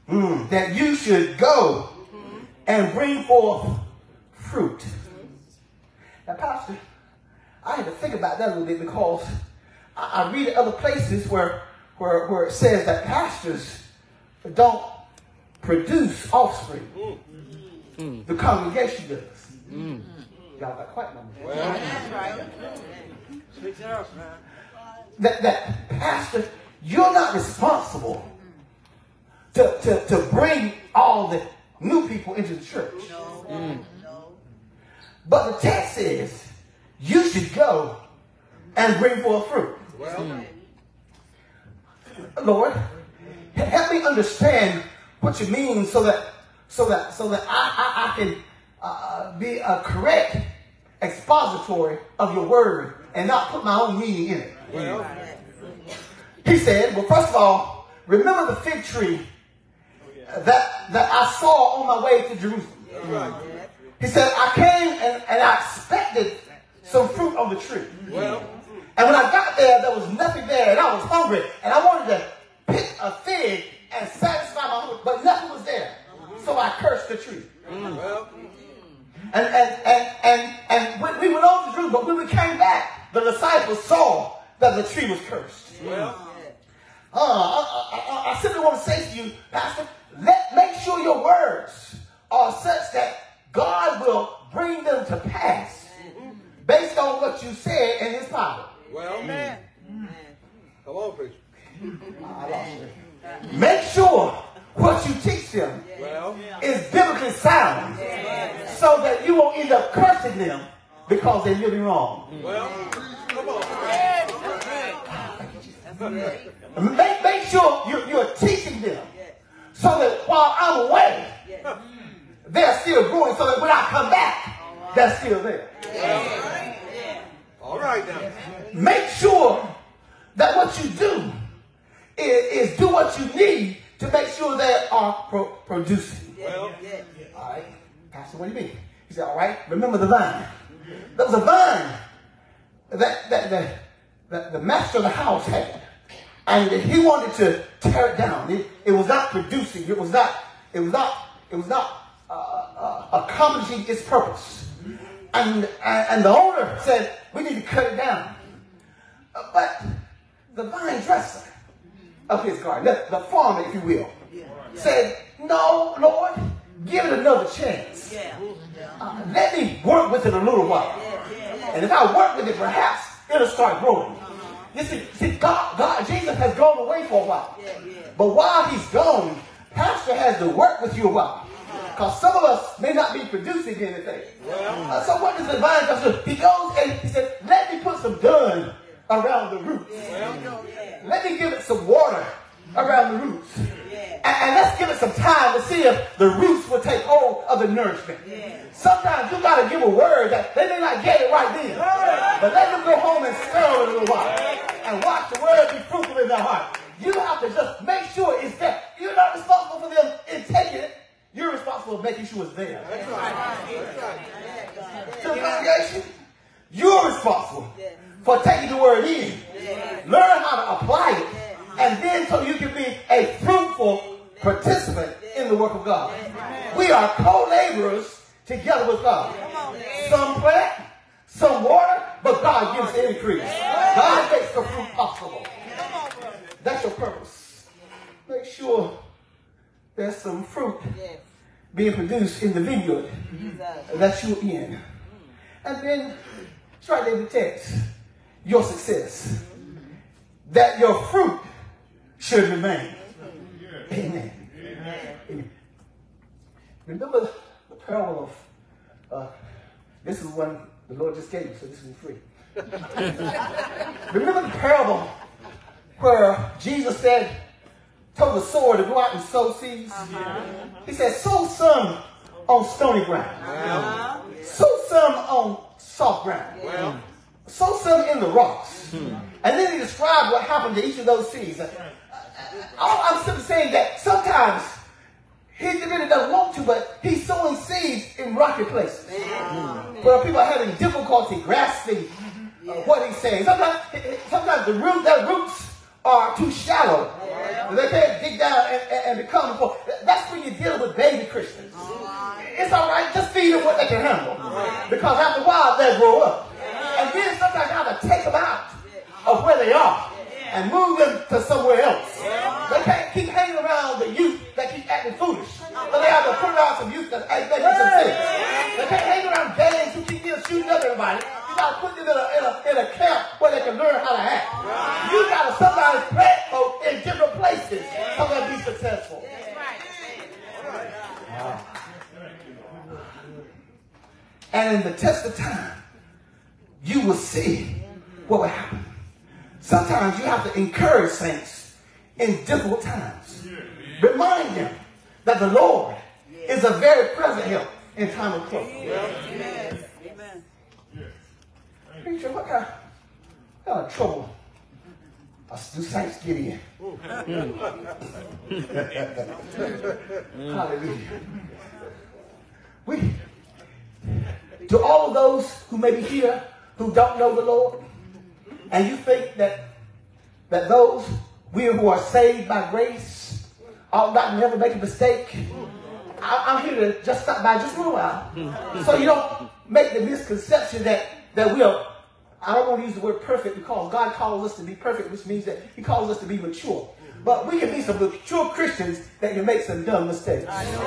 Speaker 13: Mm, that you should go and bring forth fruit. Now, Pastor, I had to think about that a little bit because I, I read other places where, where, where it says that pastors don't produce offspring. Mm. The congregation does. Mm. Y'all got quiet on me. That, that pastor, you're not responsible to, to, to bring all the new people into the church. No, no. Mm. But the text says you should go and bring forth fruit.
Speaker 6: well,
Speaker 13: Lord, help me understand what you mean so that so that so that I, I, I can uh, be a correct expository of your word and not put my own meaning in it. He said, well, first of all, remember the fig tree that, that I saw on my way to Jerusalem. He said, I came and, and I expected some fruit on the tree. And when I got there, there was nothing there, and I was hungry, and I wanted to pick a fig and satisfy my hunger, but nothing was there. So I cursed the tree.
Speaker 6: well,
Speaker 13: And and and and and we, we went over to Jerusalem, but when we came back, the disciples saw that the tree was cursed.
Speaker 6: well,
Speaker 13: Uh, I, I, I, I simply want to say to you, Pastor, let make sure your words are such that God will bring them to pass based on what you said in His power.
Speaker 6: well. amen. Come on, preacher.
Speaker 13: I lost it. Make sure what you teach them
Speaker 6: Well,
Speaker 13: is biblically sound, so that you won't end up cursing them because they're living wrong.
Speaker 6: well, come on.
Speaker 13: Make, make sure you, you're teaching them so that while I'm away, they're still growing so that when I come back, they're still there.
Speaker 6: All right now.
Speaker 13: Make sure that what you do is, is do what you need to make sure they are pro- producing.
Speaker 6: Well,
Speaker 13: All right, Pastor, what do you mean? He said, all right, remember the vine. There was a vine that, that, that, that the master of the house had. And he wanted to tear it down. It, it was not producing. It was not, it was not, it was not uh, uh, accomplishing its purpose. And, and, and the owner said, we need to cut it down. Uh, But the vine dresser of his garden, the, the farmer, if you will, said, No, Lord, give it another chance. Uh, let me work with it a little while. And if I work with it, perhaps it'll start growing. You see, see God, God, Jesus has gone away for a while. But while he's gone, Pastor has to work with you a while. Because some of us may not be producing anything. Uh, so what does the vine do? He goes and he said, let me put some dung around the roots. Let me give it some water around the roots. And, and let's give it some time to see if the roots will take hold of the nourishment. Sometimes you got to give a word that they may not get it right then. But let them go home and stir it a little while. And watch the word be fruitful in their heart. You have to just make sure it's there. You're not responsible for them in taking it. You're responsible for making sure it's there. The congregation, you're responsible for taking the word in. Learn how to apply it. And then so you can be a fruitful participant in the work of God. We are co-laborers together with God. Some plant, some water, but God gives the increase. God makes the fruit possible. That's your purpose. Make sure there's some fruit being produced in the vineyard that you're in. And then try to text your success. That your fruit should remain. Amen. Amen. Remember the parable of, uh, this is one the Lord just gave me, so this is free. Remember the parable where Jesus said, told the sower to go out and sow seeds? He said, sow some on stony ground. Sow some on soft ground. Sow some in the rocks. And then he described what happened to each of those seeds. Uh, All I'm simply saying that sometimes he really doesn't want to, but he's sowing seeds in rocky places. Where people are having difficulty grasping uh, what he's saying. Sometimes, sometimes the root, their roots are too shallow. They can't dig down and, and, and become. That's when you're dealing with baby Christians. It's all right, just feed them what they can handle. Because after a while, they'll grow up. And then sometimes you have to take them out of where they are and move them to somewhere else. They can't keep hanging around the youth that keep acting foolish. But they have to put around some youth that ain't making some sense. They can't hang around gangs who keep shooting up everybody. You got to put them in a, in, a, in a camp where they can learn how to act. You got to sometimes plant folk in different places so they'll be successful. Wow. And in the test of time, you will see what will happen. Sometimes you have to encourage saints in difficult times. Remind them that the Lord is a very present help in time of trouble.
Speaker 2: Amen.
Speaker 13: Preacher, what kind, what kind of trouble do saints get in? Hallelujah. We, to all of those who may be here who don't know the Lord, and you think that that those we who are saved by grace ought not never make a mistake, I, am here to just stop by just a while, so you don't make the misconception that that we are. I don't want to use the word perfect because God calls us to be perfect, which means that He calls us to be mature. But we can be some mature Christians that can make some dumb mistakes. So,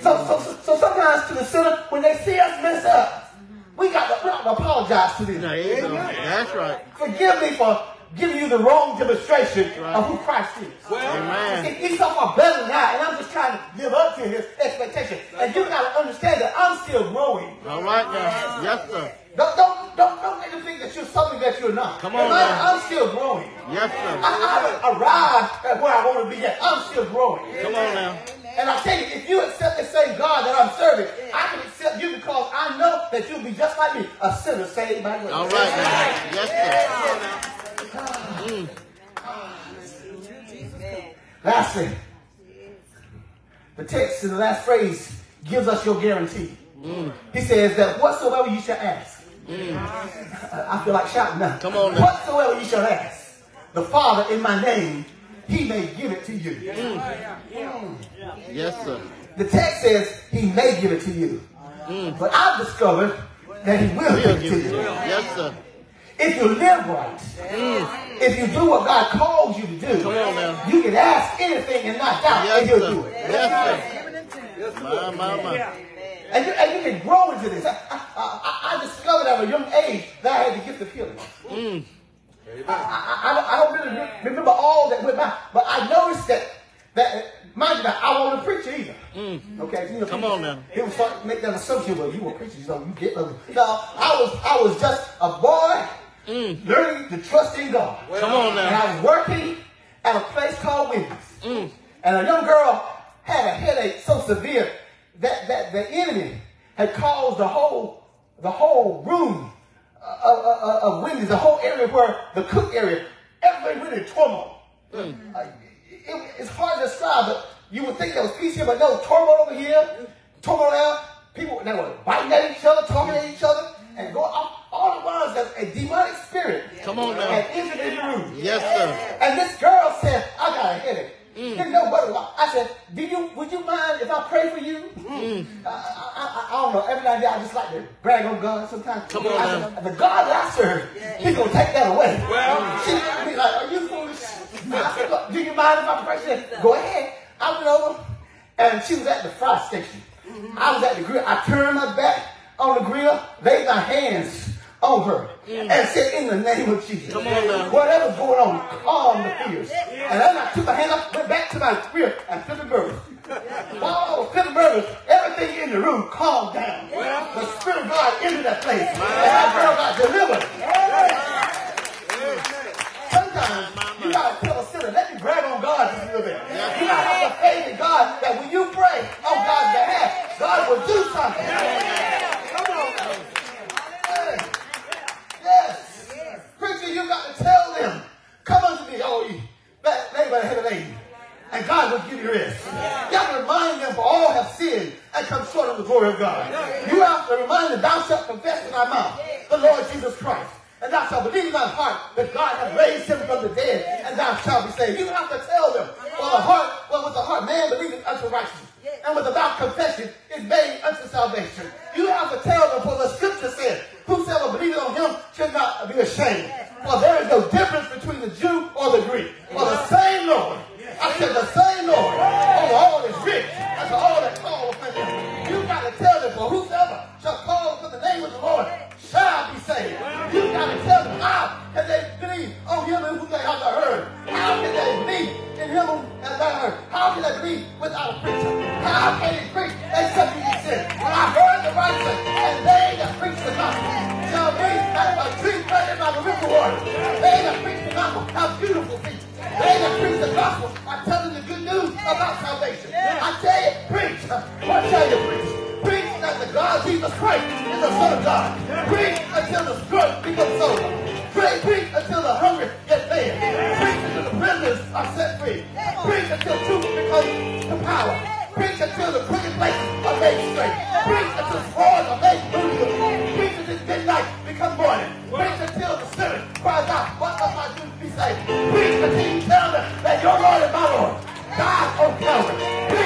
Speaker 13: so, so, so sometimes to the sinner, when they see us mess up, we got to, we got to apologize to them.
Speaker 14: That's right.
Speaker 13: Forgive me for giving you the wrong demonstration of who Christ is.
Speaker 14: Amen.
Speaker 13: See, He's so far better than I, and I'm just trying to live up to his expectation. And you got to understand that I'm still growing.
Speaker 14: All right now. Yes, sir.
Speaker 13: Don't, don't, don't, don't make them think that you're something that you're not.
Speaker 14: Come on
Speaker 13: And I,
Speaker 14: now.
Speaker 13: I'm still growing.
Speaker 14: Yes, sir.
Speaker 13: I, I haven't arrived at where I want to be yet. I'm still growing.
Speaker 14: Come on now.
Speaker 13: And I tell you, if you accept the same God that I'm serving, I can accept you because I know that you'll be just like me, a sinner saved by grace.
Speaker 14: All right now. Yes, sir. Mm.
Speaker 13: Lastly, the text in the last phrase gives us your guarantee. Mm. He says that whatsoever you shall ask. Mm. I feel like shouting now.
Speaker 14: Come on now.
Speaker 13: Whatsoever you shall ask, the Father in my name, he may give it to you. Mm.
Speaker 14: Yes, sir.
Speaker 13: The text says he may give it to you. But I've discovered that he will give it to you.
Speaker 14: you. Yes, sir.
Speaker 13: If you live right, if you do what God calls you to do,
Speaker 14: Come on now.
Speaker 13: you can ask anything and not doubt,
Speaker 14: Yes,
Speaker 13: and He'll
Speaker 14: sir.
Speaker 13: do it.
Speaker 14: Yes, sir. sir. My, my, my.
Speaker 13: And you, and you can grow into this. I, I, I, I discovered at a young age that I had the gift of healing.
Speaker 14: Mm.
Speaker 13: I, I, I, don't, really remember all that went by, but I noticed that, that mind you, now, I wasn't a preacher either. Okay, you know,
Speaker 14: Mm. Come on now.
Speaker 13: People start to make that assumption, well, you were a preacher, so you get those. No, I was, I was just a boy learning to trust in God.
Speaker 14: Mm. Come on now.
Speaker 13: And I was working at a place called Wendy's.
Speaker 14: Mm.
Speaker 13: And a young girl had a headache so severe that, that the enemy had caused the whole the whole room uh, of, of, of Wendy's, the whole area where the cook area, everybody went in turmoil. Uh, it- it's hard to describe, but you would think there was peace here, but no, turmoil over here, turmoil there. People they were biting at each other, talking at each other, and going all, all it was was a demonic spirit.
Speaker 14: Come on now.
Speaker 13: Had entered in the room.
Speaker 14: Yes, sir.
Speaker 13: And this girl said, I got a headache. Didn't know what it was. I said, Do you would you mind if I pray for you? Mm. I, I, I, I don't know. Every now and then I just like to brag on God sometimes.
Speaker 14: Come on
Speaker 13: I said, the God that I serve, He's gonna take that away. Well, she looked at like, Are you foolish? I said, Do you mind if I pray? She said, Go ahead. I went over and she was at the fry station. Mm-hmm. I was at the grill. I turned my back on the grill, laid my hands on her, and said, In the name of Jesus,
Speaker 14: Come on now.
Speaker 13: whatever's going on, calm the fears. And then I took my hand up, went back to my spirit and flipped the brothers. While I was flipping burgers, everything in the room calmed down. The Spirit of God entered that place, and that girl got delivered. Sometimes you gotta tell a sinner, let me brag on God just a little bit. You gotta have the faith in God that when you pray on God's behalf, God will do something. Come on. Hey. Yes. Preacher, you got to tell them, come unto me, all ye that labor and heavy laden, and God will give you rest. You have to remind them, for all have sinned and come short of the glory of God. You have to remind them, thou shalt confess in thy mouth the Lord Jesus Christ. And thou shalt believe in thy heart that God hath raised him from the dead, and thou shalt be saved. You have to tell them, for the heart, well, with the heart, man believeth unto righteousness, and with the mouth confession is made unto salvation. You have to tell them, for the scripture says, whosoever believeth on him should not be ashamed. For there is no difference between the Jew or the Greek. For the same Lord, I said the same Lord, over all is rich, to all that call upon him. You got to tell them, for whosoever shall call upon the name of the Lord shall be saved. You got to tell them how can they believe oh, on him who they have not heard. How can they believe in him who has not heard? How can they believe without a preacher? How can they preach except be sent? I heard the right say, and they that preach the gospel shall be as a tree planted by the river water. They that preach the gospel have beautiful feet. They that preach the gospel are telling the good news about salvation. I tell you, preach. What shall you preach? That the God Jesus Christ is the Son of God. Preach until the scourge becomes sober. Preach, preach until the hungry get fed. Preach until the prisoners are set free. Preach until truth becomes the power. Preach until the crooked places are made straight. Preach until the swords are made brutal. Preach until midnight becomes morning. Preach until the sinner cries out, what must I do to be saved? Preach until you tell them that your Lord and my Lord died on Calvary.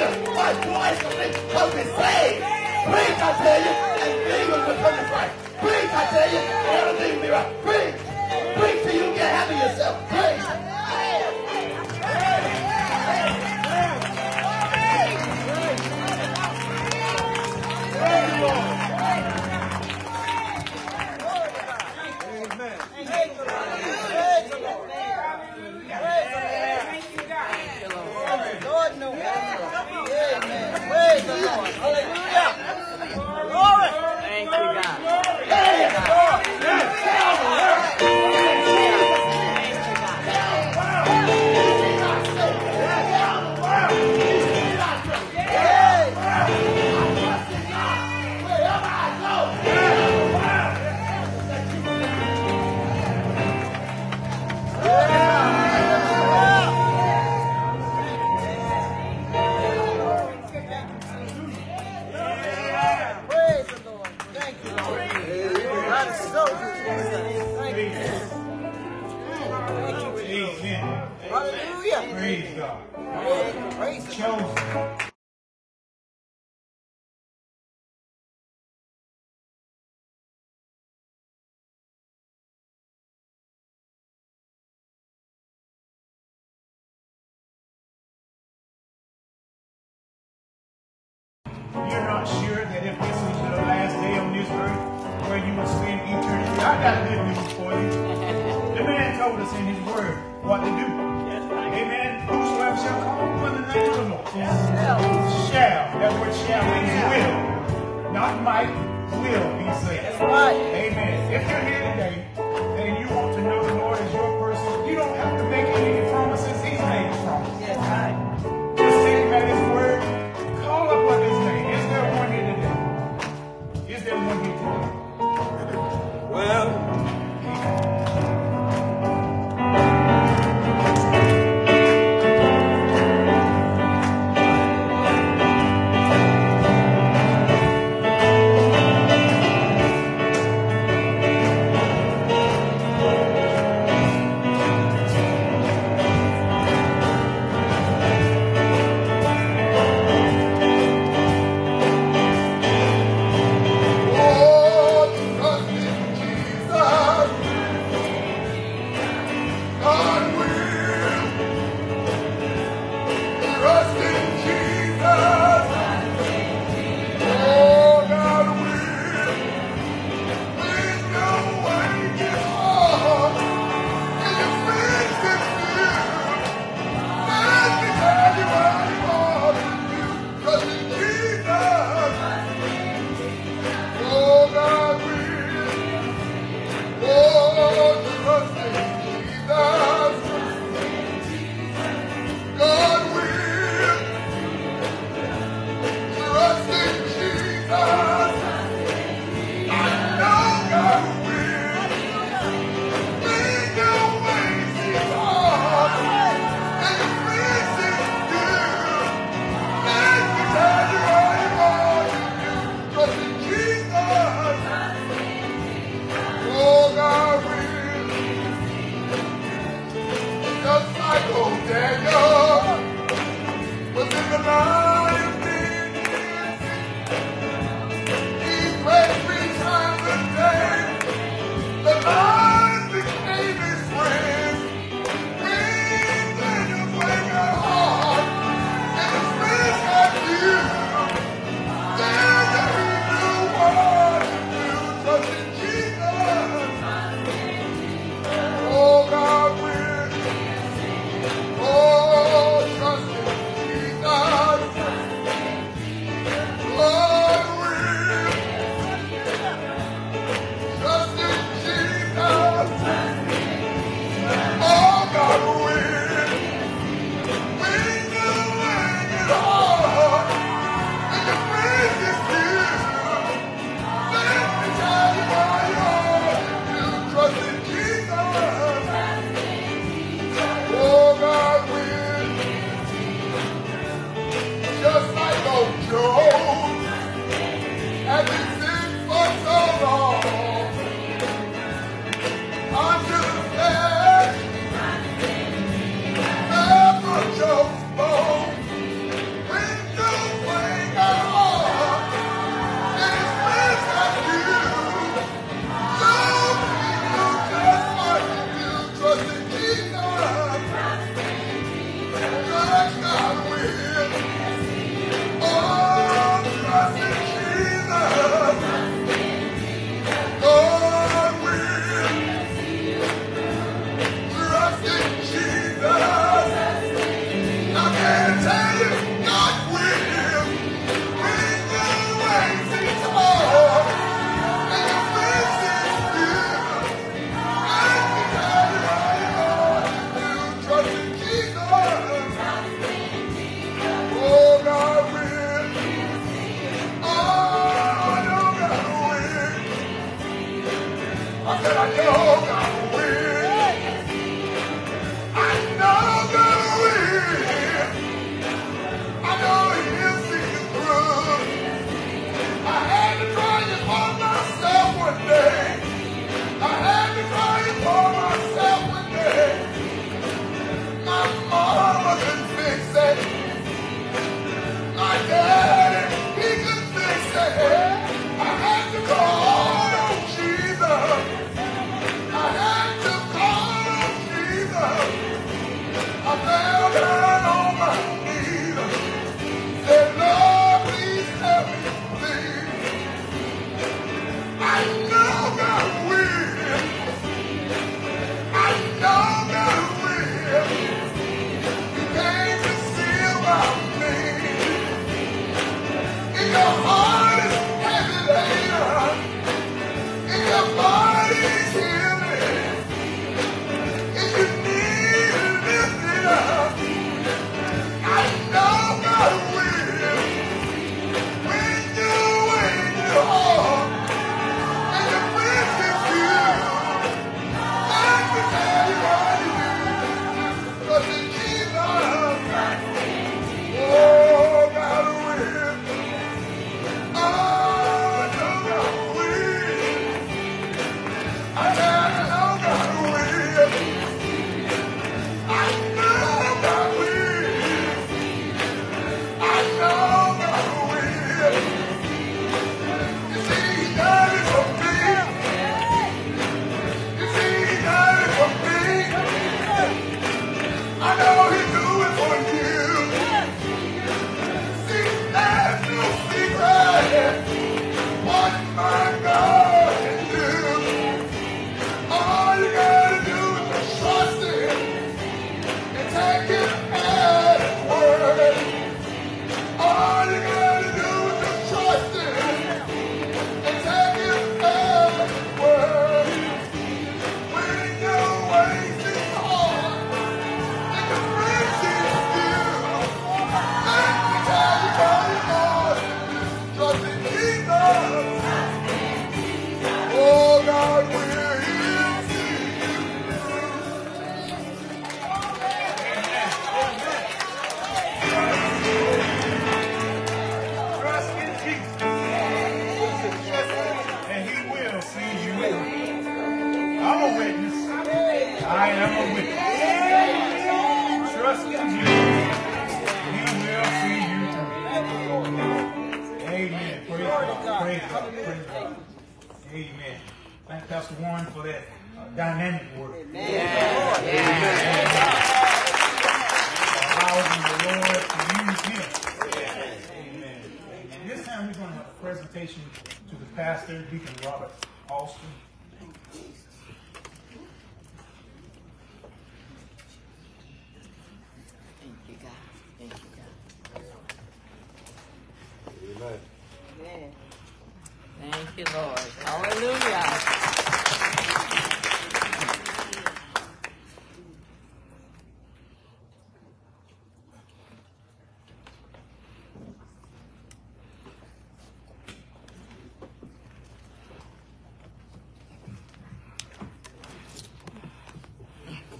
Speaker 13: Clear. My complete because we're saved. Preach, I tell you, and believers will come to Christ. Preach, I tell you, everything will be right. Preach. Preach till you get happy yourself. Preach.
Speaker 2: Lord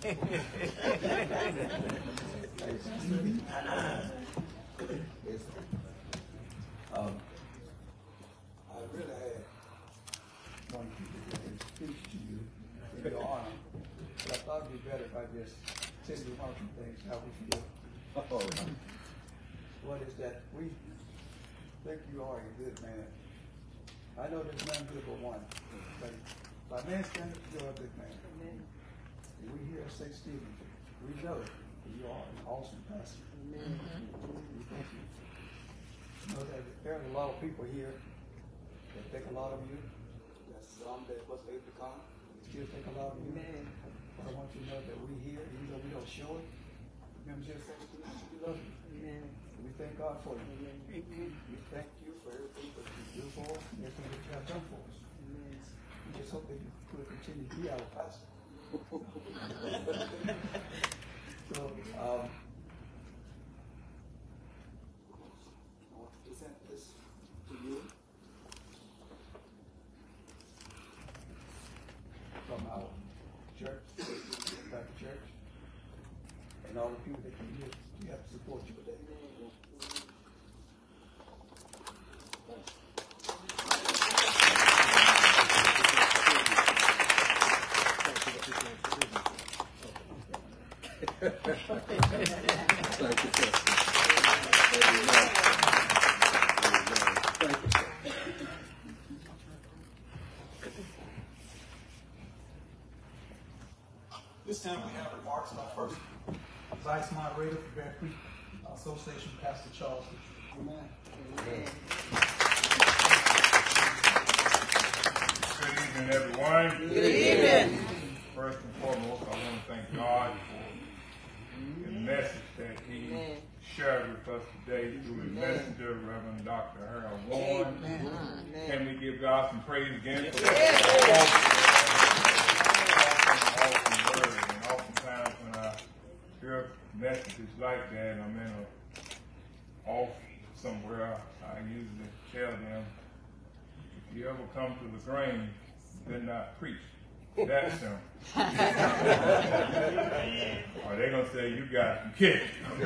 Speaker 15: Um, I really had wanted to speak to you in your honor, but I thought it'd be better if I just tell you one two things, how we feel. Oh. What is that? We think you are a good man. I know there's none good but one, but by man's standards, you're a good man. And we hear St. Stephen, we know that you are an awesome pastor. We thank you know that there are a lot of people here that think a lot of you. There's some that wasn't able to come, and still think a lot of you. Amen. But I want you to know that we're here, even though we don't show it, remember just say we love you. And we thank God for you. Amen. We thank you for everything that you do for us, and everything that you have done for us. We just hope that you could continue to be our pastor. So, um, I want to present this to you? From our church, Baptist Church, and all the people that can here, we have to support you today. Thank you, sir. Thank you, sir.
Speaker 1: This time we have remarks by first Vice Moderator for Bear Creek Association, Pastor Charles.
Speaker 3: Good evening, everyone.
Speaker 1: Good evening.
Speaker 3: First and foremost, I want to thank God for the message that He shared with us today through His messenger, Reverend Dr. Harold Warren. Can we give God some praise again for that? Awesome word. And oftentimes when I hear messages like that, I'm in a off somewhere, I usually tell them, if you ever come to the grain, then not preach. That's <laughs> them. or they're going to say, you got some kick. <laughs>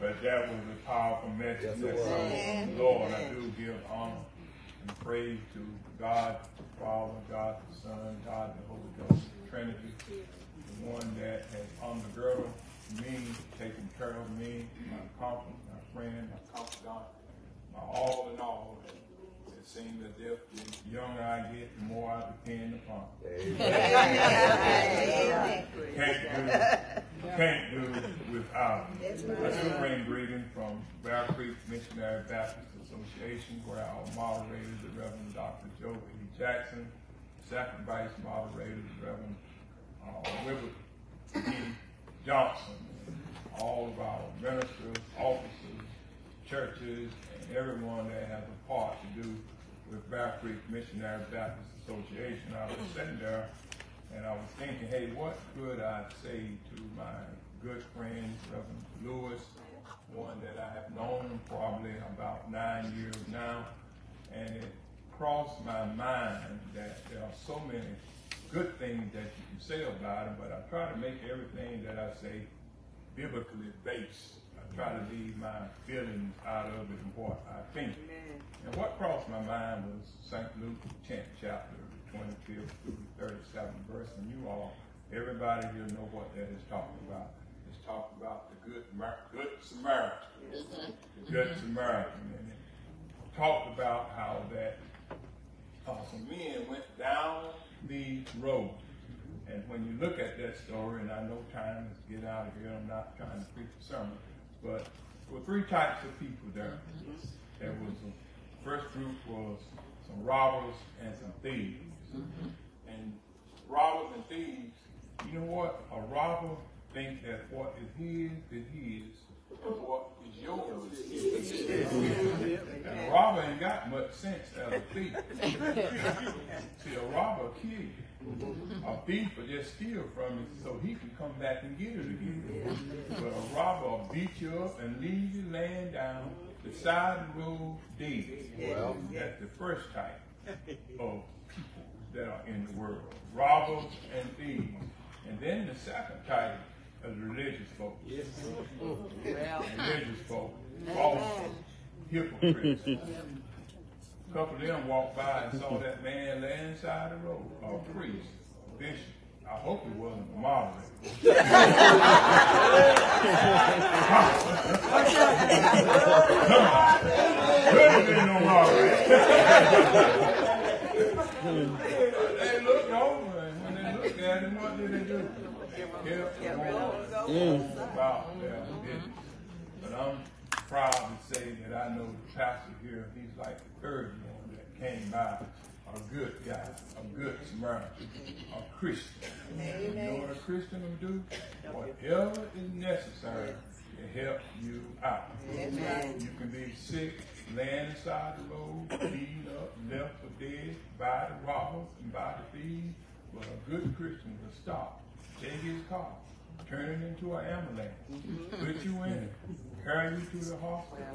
Speaker 3: but that was a powerful message.
Speaker 12: Yes.
Speaker 3: So, Lord, I do give honor and praise to God the Father, God the Son, God the Holy Ghost, Trinity, the one that has undergirded me, taken care of me, my comfort, my friend, my confidant, my all in all. It seems as if the younger I get, the more I depend upon. Can't do, can't do without. I still bring greeting from Bear Creek Missionary Baptist Association, where our moderator is the Reverend Dr. Joe E. Jackson, second vice moderator is Reverend uh, Wilbert E. Johnson, all of our ministers, officers, churches, everyone that has a part to do with Bear Creek Missionary Baptist Association. I was sitting there and I was thinking, hey, what could I say to my good friend, Reverend Lewis, one that I have known probably about nine years now, and it crossed my mind that there are so many good things that you can say about him, but I try to make everything that I say biblically based. Try to leave my feelings out of it and what I think. And what crossed my mind was St. Luke 10th chapter, 25th through the 37th verse, and you all Everybody here know what that is talking about. It's talking about the good, good Samaritan. The good Samaritan. And it talked about how that uh, some men went down the road. And when you look at that story, and I know time is get out of here, I'm not trying to preach a sermon, but there were three types of people there. There was a first group was some robbers and some thieves. And robbers and thieves, you know what? A robber thinks that what is his is his, what is yours is his. And a robber ain't got much sense as a thief. <laughs> See, a robber kill you. A thief will just steal from you so he can come back and get it again. But a robber will beat you up and leave you laying down beside the road dead. Well, that's the first type of people that are in the world. Robbers and thieves. And then the second type is religious folks. yes, Religious folks. False hypocrites. <laughs> A couple of them walked by and saw that man laying inside the road, a priest, a bishop. I hope he wasn't a moderator. Could have been no moderator. they looked over, and when they looked at him, what did they do? Kept on about their business. But I'm proud to say that I know the pastor here, he's like the third one that came by. A good guy, a good Samaritan, a Christian. You know what a Christian will do? Whatever is necessary to help you out.
Speaker 16: Amen.
Speaker 3: You can be sick, laying inside the road, beaten up, left for dead by the robbers and by the thieves. But a good Christian will stop, take his car, turn it into an ambulance, put you in it, carry you to the hospital,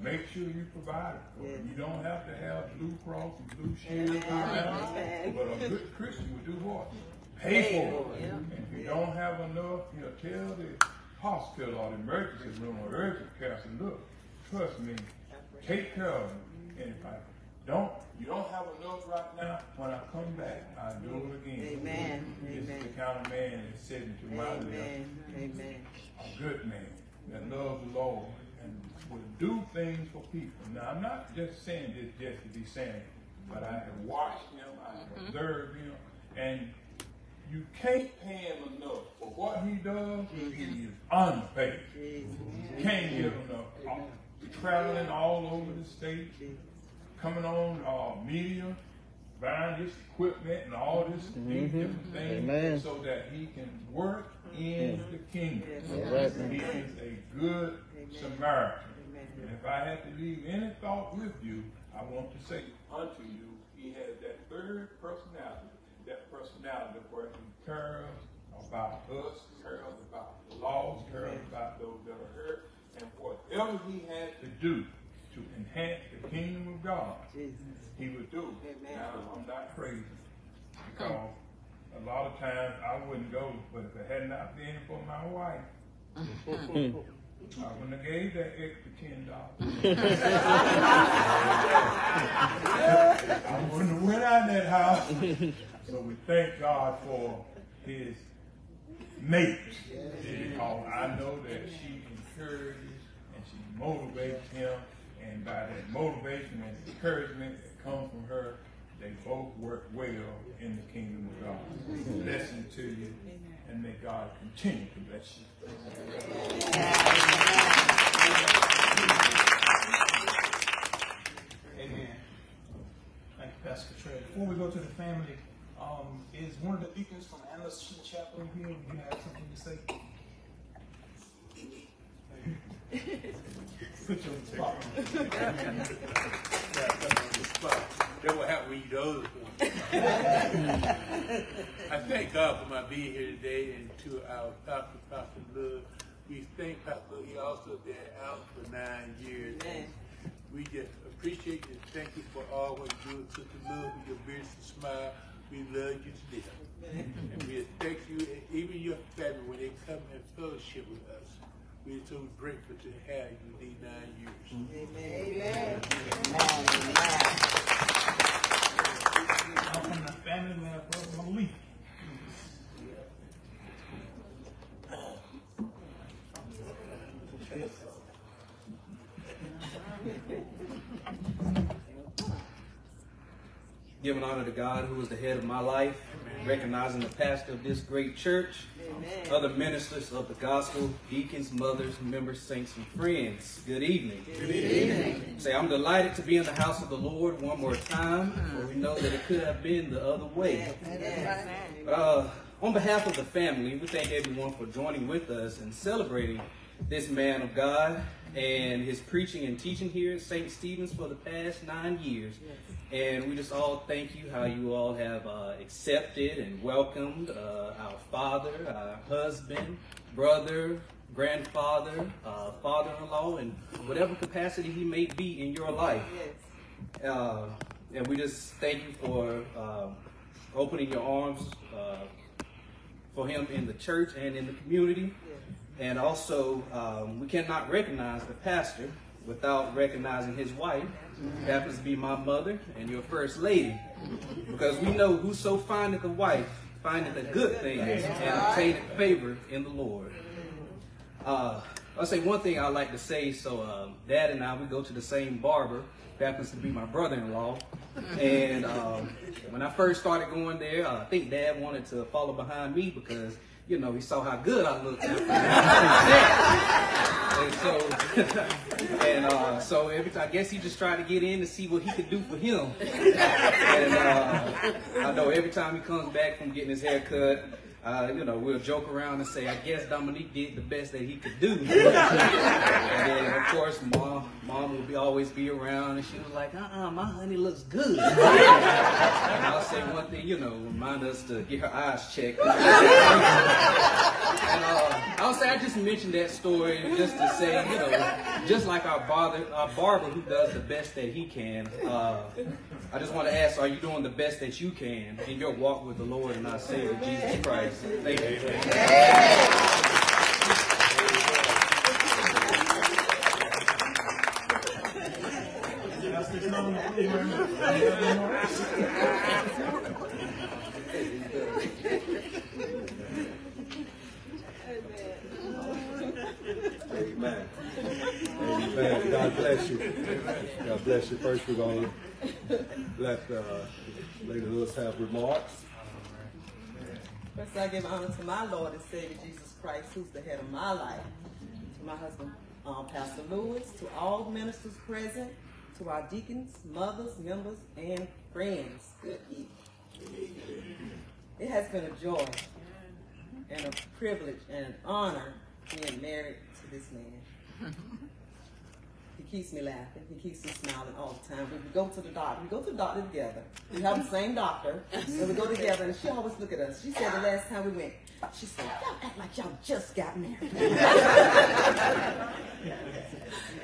Speaker 3: make sure you provide it for them. You don't have to have Blue Cross and Blue Shield,
Speaker 16: Amen.
Speaker 3: but a good Christian will do what? Pay for it. And if you don't have enough, you know, tell the hospital or the emergency room or urgent care, say, look, trust me, take care of them. Mm-hmm. And if I don't, you don't have enough right now, when I come back, I'll do it again.
Speaker 16: Amen.
Speaker 3: This is the kind of man that's sitting to my left.
Speaker 16: Amen. Amen.
Speaker 3: A good man that loves the Lord and will do things for people. Now, I'm not just saying this just to be saying it, but I have watched him, I have observed him, and you can't pay him enough for what he does. He is unpaid. Can't get enough. Uh, Traveling all over the state, coming on uh, media, buying this equipment and all this these different things,
Speaker 17: Amen.
Speaker 3: so that he can work in the kingdom.
Speaker 17: All right.
Speaker 3: He is a good Samaritan. And if I had to leave any thought with you, I want to say unto you, he has that third personality, that personality where he cares about us, cares about the lost, cares about those that are hurt, and whatever he had to do to enhance the kingdom of God, he would do. Now, I'm not crazy because a lot of times I wouldn't go, but if it had not been for my wife, I wouldn't have gave that extra ten dollars. <laughs> I wouldn't have went out that house. So we thank God for his mate. Because I know that she encourages and she motivates him. And by that motivation and encouragement that comes from her, they both work well in the kingdom of God. Blessing to you. And may God continue to bless you.
Speaker 1: Amen. Thank you, Pastor Trey. Before we go to the family, um, is one of the deacons from Anderson Chapel here? You have something to say? Put you on the spot.
Speaker 18: That what happened when you other. I thank God for my being here today and to our pastor, Pastor Love. We thank Pastor Love. He also been out for nine years.
Speaker 16: Amen.
Speaker 18: We just appreciate you and thank you for all what you do. Sister Love, with your beautiful smile. We love you to death. And we thank you, and even your family, when they come and fellowship with us. We're so grateful to have you these nine years.
Speaker 16: Amen.
Speaker 1: Amen. I'm from the family where I'm Malik.
Speaker 9: Giving honor to God, who is the head of my life recognizing the pastor of this great church,
Speaker 2: Amen.
Speaker 9: other ministers of the gospel, deacons, mothers, members, saints, and friends. Good evening.
Speaker 2: Good evening.
Speaker 9: Say, I'm delighted to be in the house of the Lord one more time, for we know that it could have been the other way. Uh, on behalf of the family, we thank everyone for joining with us and celebrating this man of God and his preaching and teaching here at St. Stephen's for the past nine years. And we just all thank you how you all have uh, accepted and welcomed uh, our father, our husband, brother, grandfather, uh, father-in-law, in whatever capacity he may be in your life. Uh, and we just thank you for uh, opening your arms uh, for him in the church and in the community. And also, um, we cannot recognize the pastor without recognizing his wife, who happens to be my mother and your first lady. Because we know whoso findeth a wife findeth a good thing and obtaineth favor in the Lord. Uh, I'll say one thing I like to say. So, um, Dad and I, we go to the same barber, happens to be my brother-in-law. And um, when I first started going there, uh, I think Dad wanted to follow behind me because, you know, he saw how good I looked. <laughs> and so, <laughs> and uh, so every time, I guess he just tried to get in to see what he could do for him. <laughs> And uh, I know every time he comes back from getting his hair cut, uh, you know, we'll joke around and say, I guess Dominique did the best that he could do. <laughs> and then, of course, mom, mom will be always be around, and she was like, uh-uh, my honey looks good. <laughs> and I'll say one thing, you know, remind us to get her eyes checked. <laughs> and, uh, I'll say, I just mentioned that story just to say, you know, just like our barber, our barber who does the best that he can, uh, I just want to ask, are you doing the best that you can in your walk with the Lord and our Savior, Jesus Christ? Thank you.
Speaker 12: Amen. God bless you. God bless you. First, we're going to let uh, Lady Lewis have remarks.
Speaker 16: First, I give honor to my Lord and Savior Jesus Christ, who's the head of my life, to my husband, um, Pastor Lewis, to all ministers present, to our deacons, mothers, members, and friends. Good evening. It has been a joy and a privilege and an honor being married to this man. Keeps me laughing. He keeps me smiling all the time. We go to the doctor, we go to the doctor together. We have the same doctor, and we go together. And she always look at us. She said the last time we went, she said, "Y'all act like y'all just got married." <laughs>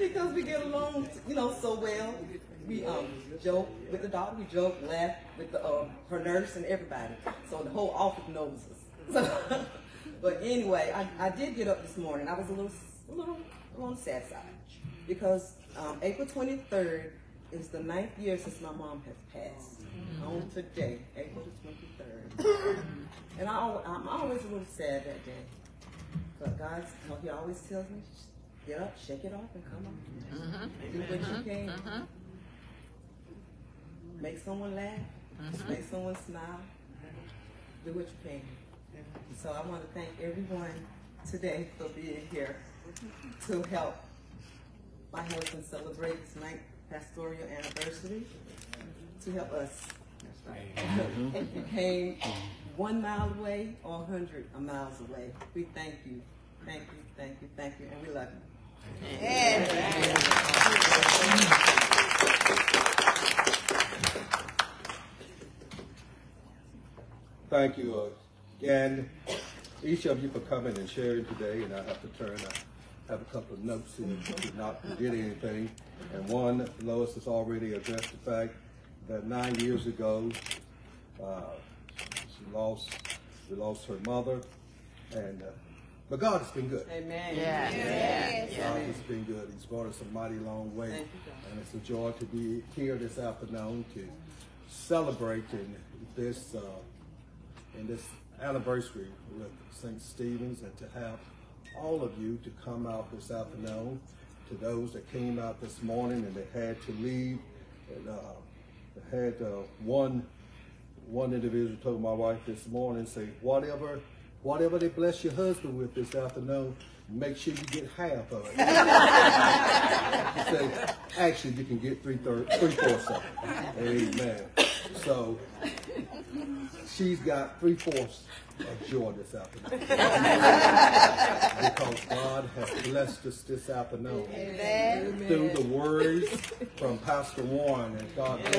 Speaker 16: because we get along, you know, so well. We um joke with the doctor. We joke, laugh with the um, her nurse and everybody. So the whole office knows us. <laughs> but anyway, I, I did get up this morning. I was a little, a little on the sad side because um, April 23rd is the ninth year since my mom has passed. Mm-hmm. On today, April the 23rd. <coughs> and I, I'm always a little sad that day. But God, He always tells me, get up, shake it off, and come on. Mm-hmm. Do what you mm-hmm. can. Make someone laugh. Make someone smile. Do what you can. So I want to thank everyone today for being here to help my husband celebrate his ninth pastoral anniversary, to help us. Mm-hmm. if you came one mile away or a hundred miles away, we thank you, thank you, thank you, thank you, and we love you.
Speaker 12: Thank you again, each of you for coming and sharing today. And I have to turn, I have a couple of notes here to not forget anything. And one, Lois has already addressed the fact that nine years ago, uh, she lost, we lost her mother. And, uh, but God has been good.
Speaker 16: Amen.
Speaker 19: Yes. Yes.
Speaker 12: God has been good. He's brought us a mighty long way.
Speaker 16: Thank you, God.
Speaker 12: And it's a joy to be here this afternoon to celebrate in this, uh, in this anniversary with St. Stephen's and to have all of you to come out this afternoon. To those that came out this morning and they had to leave, and, uh, had uh, one one individual told my wife this morning, say whatever whatever they bless your husband with this afternoon, make sure you get half of it. <laughs> said, actually, you can get three thirds, three fourths of it. Amen. So she's got three fourths of joy this afternoon because God has blessed us this afternoon
Speaker 2: Amen.
Speaker 12: through the words from Pastor Warren and God bless.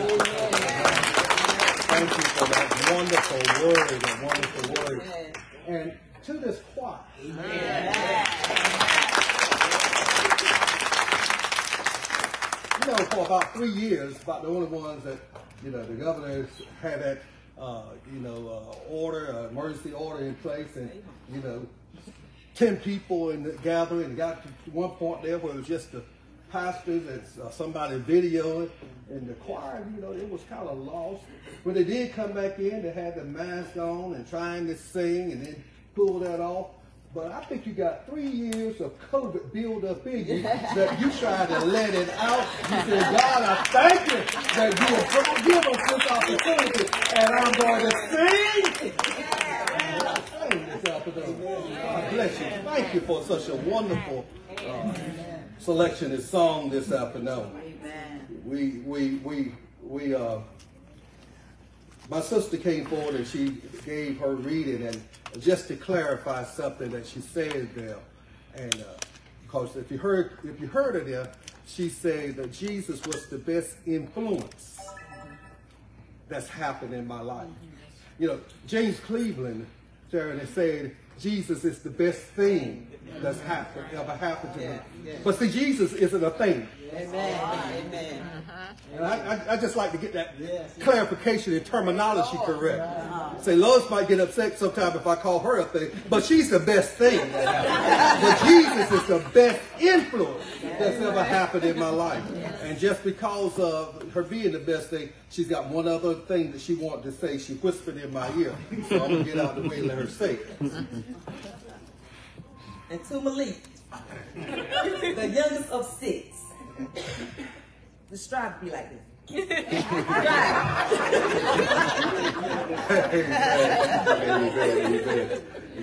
Speaker 12: Thank you for that wonderful word, that wonderful word. And to this choir, you know, for about three years, about the only ones that, you know, the governor had that, uh, you know, uh, order, uh, emergency order in place, and you know, ten people in the gathering. And got to one point there where it was just the pastors and uh, somebody videoing, and the choir, you know, it was kind of lost. When they did come back in, they had the mask on and trying to sing, and then pull that off. But I think you got three years of COVID build up in you that you tried to let it out. You said, God, I thank you that you have give us this opportunity, and I'm going to sing. This afternoon. God bless you. Thank you for such a wonderful uh, selection and song this afternoon. We we we we uh my sister came forward and she gave her reading and just to clarify something that she said there. And uh, because if you heard if you heard her there she said that jesus was the best influence that's happened in my life. You know james cleveland sharon has said jesus is the best thing that's happened ever happened to me but see jesus isn't a thing
Speaker 2: Amen. Amen.
Speaker 12: and I, I, I just like to get that clarification and terminology oh, correct. Say, Lois might get upset sometime if I call her a thing, but she's the best thing. But Jesus is the best influence that's ever happened in my life. And just because of her being the best thing, she's got one other thing that she wanted to say. She whispered in my ear. So I'm going to get out of the way and let her say it.
Speaker 16: And to Malik, the youngest of six. The strive to be like this. <laughs>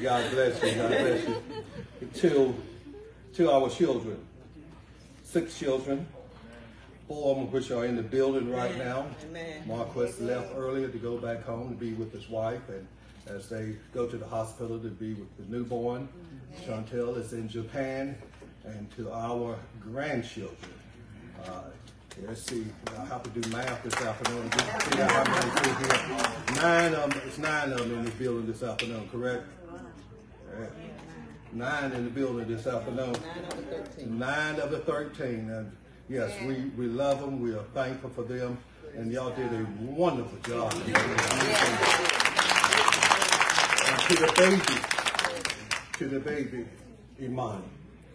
Speaker 12: God bless you. God bless you. To, to our children, six children, four of them which are in the building right now.
Speaker 16: Amen.
Speaker 12: Marquess left earlier to go back home to be with his wife, and as they go to the hospital to be with the newborn, Chantel is in Japan, and to our grandchildren. Uh, let's see, I have to do math this afternoon to figure out how many here. Nine of them, it's nine of them in the building this afternoon, correct? Yeah. Nine in the building this afternoon. Nine of the thirteen. And yes, we, we love them. We are thankful for them. And y'all did a wonderful job. And to the baby, to the baby, Imani.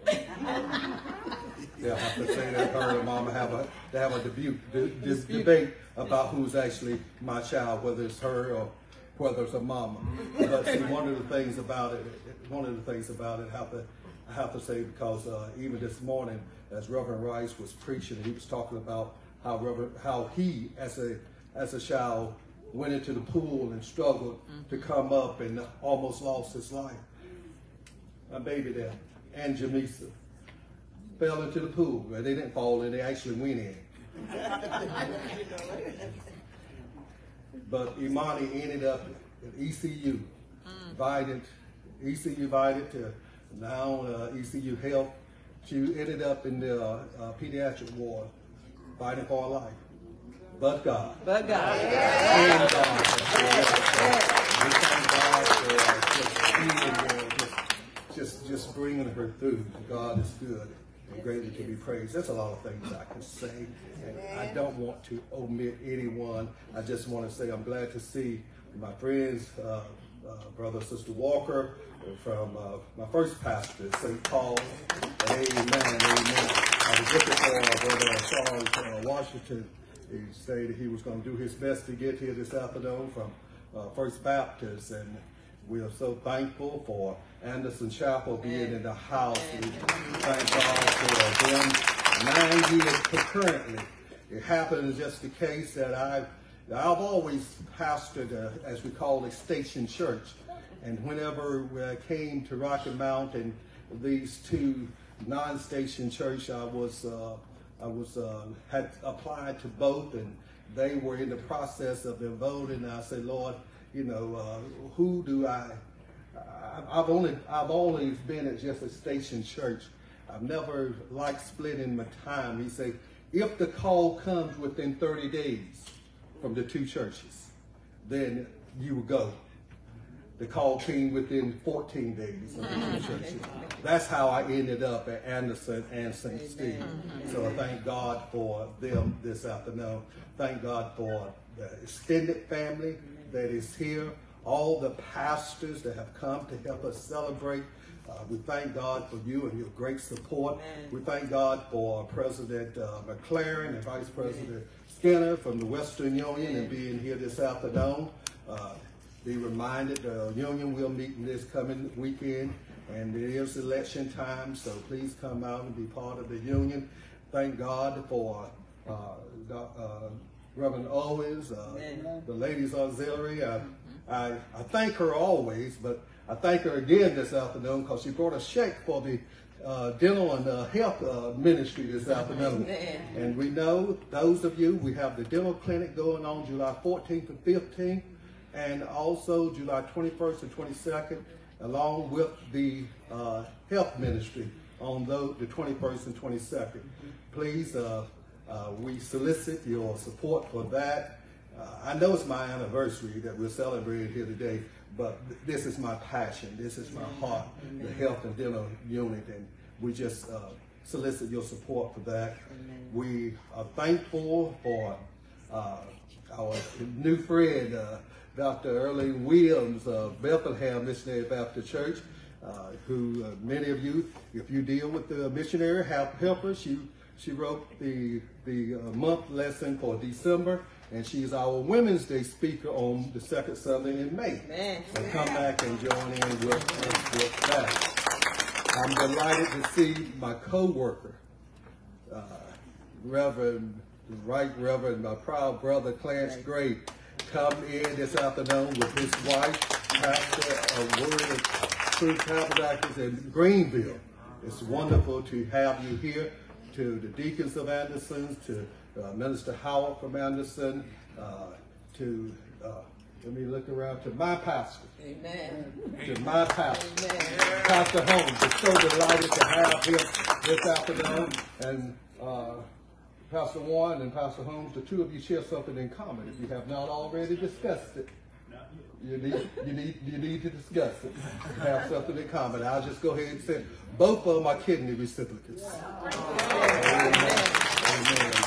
Speaker 12: <laughs> They'll have to say that her and mama have a, they have a debut, d- d- debate about who's actually my child, whether it's her or whether it's a mama. But see, one of the things about it, one of the things about it, I have to, I have to say, because uh, even this morning, as Reverend Rice was preaching, he was talking about how Reverend, how he, as a, as a child, went into the pool and struggled to come up and almost lost his life. My baby there, and Jamisa, fell into the pool. They didn't fall in, they actually went in. But Imani ended up at ECU, invited, ECU invited to now uh, ECU Health. She ended up in the uh, uh, pediatric ward, fighting for her life. But God.
Speaker 16: But God.
Speaker 12: And God. We thank God for just being there, just, just, just bringing her through. God is good and greatly to be praised. There's a lot of things I can say, and I don't want to omit anyone. I just want to say I'm glad to see my friends, uh, uh, brother, sister Walker, from uh, my first pastor, St. Paul. Amen, amen. I was looking for uh, brother Charles uh, Washington. He stated he was going to do his best to get here this afternoon from uh, First Baptist, and we are so thankful for Anderson Chapel being in the house. We thank God for them nine years concurrently it happened just the case that I've, I've always pastored, uh, as we call it, station church. And whenever I came to Rocky Mount and these two non-station church, I was, uh, I was, uh, had applied to both and they were in the process of voting. I said, Lord, you know, uh, who do I- I've only, I've always been at just a station church. I've never liked splitting my time. He said, if the call comes within 30 days from the two churches, then you will go. The call came within 14 days of the two churches. That's how I ended up at Anderson and St. Steve. So I thank God for them this afternoon. Thank God for the extended family that is here, all the pastors that have come to help us celebrate. Uh, we thank God for you and your great support. We thank God for President uh, McLaren and Vice President Skinner from the Western Union and being here this afternoon. Uh, be reminded the union will meet this coming weekend and it is election time, so please come out and be part of the union. Thank God for uh, uh, Reverend Owens, uh, the Ladies Auxiliary. I, I, thank her always, but I thank her again this afternoon because she brought a check for the uh, dental and uh, health uh, ministry this afternoon.
Speaker 19: Amen.
Speaker 12: And we know, those of you, we have the dental clinic going on July 14th and 15th, and also July 21st and 22nd, along with the uh, health ministry on those, the 21st and 22nd. Please, uh, uh, we solicit your support for that. Uh, I know it's my anniversary that we're celebrating here today, but th- this is my passion. This is my heart, the health and dental unit, and we just uh, solicit your support for that. We are thankful for uh, our new friend, uh, Dr. Early Williams of Bethlehem Missionary Baptist Church, uh, who uh, many of you, if you deal with the missionary help helpers, she she wrote the the uh, month lesson for December, and she's our Women's Day speaker on the second Sunday in May. So come back and join in with, us with that. I'm delighted to see my co-worker, uh, Reverend, the Right Reverend, my proud brother Clarence Gray, come in this afternoon with his wife, pastor of Word of Truth Tabernacles in Greenville. It's wonderful to have you here, to the deacons of Anderson's, to Minister Howard from Anderson, uh, to, uh, let me look around, to my pastor,
Speaker 19: Amen.
Speaker 12: to my pastor, Pastor Holmes. We're so delighted to have him this afternoon. And uh, Pastor Warren and Pastor Holmes, the two of you share something in common. If you have not already discussed it, you need, you need, you need to discuss it. Have something in common. I'll just go ahead and say both of them are kidney recipients. Amen. Amen.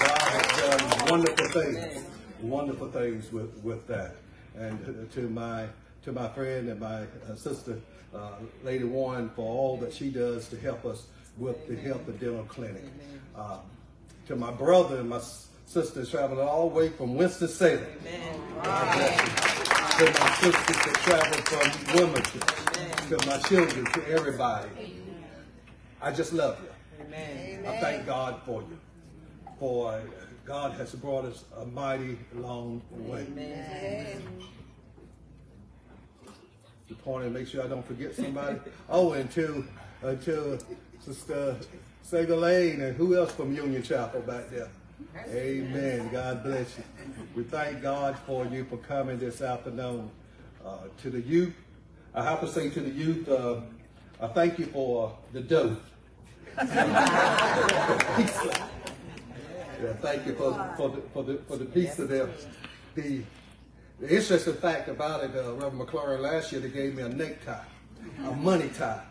Speaker 12: God has done wonderful things, wonderful things with, with that. And to my to my friend and my uh, sister, uh, Lady Warren, for all that she does to help us with the health and dental clinic. Uh, to my brother and my sister traveling all the way from Winston-Salem. To my sisters that travel from Wilmington. To my children, to everybody. I just love you. I thank God for you. For God has brought us a mighty long way. Amen. The point and make sure I don't forget somebody. Oh, and to, uh, to Sister Sager Lane and who else from Union Chapel back there? Amen. God bless you. We thank God for you for coming this afternoon. Uh, to the youth, I have to say to the youth, uh, I thank you for the dough. <laughs> Yeah, thank you for, for, the, for, the, for the pizza there. The, the interesting fact about it, uh, Reverend McLaurin, last year they gave me a necktie, a money tie.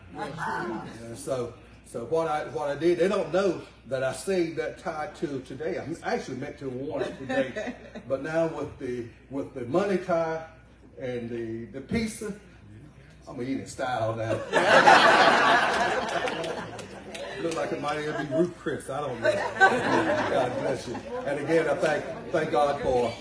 Speaker 12: And so, so what I what I did, they don't know that I saved that tie till today. I actually meant to worn it today, but now with the with the money tie and the the pizza, I'm gonna eat in style now. <laughs> Look like it might even be Ruth Chris. I don't know. God bless you. And again, I thank thank God for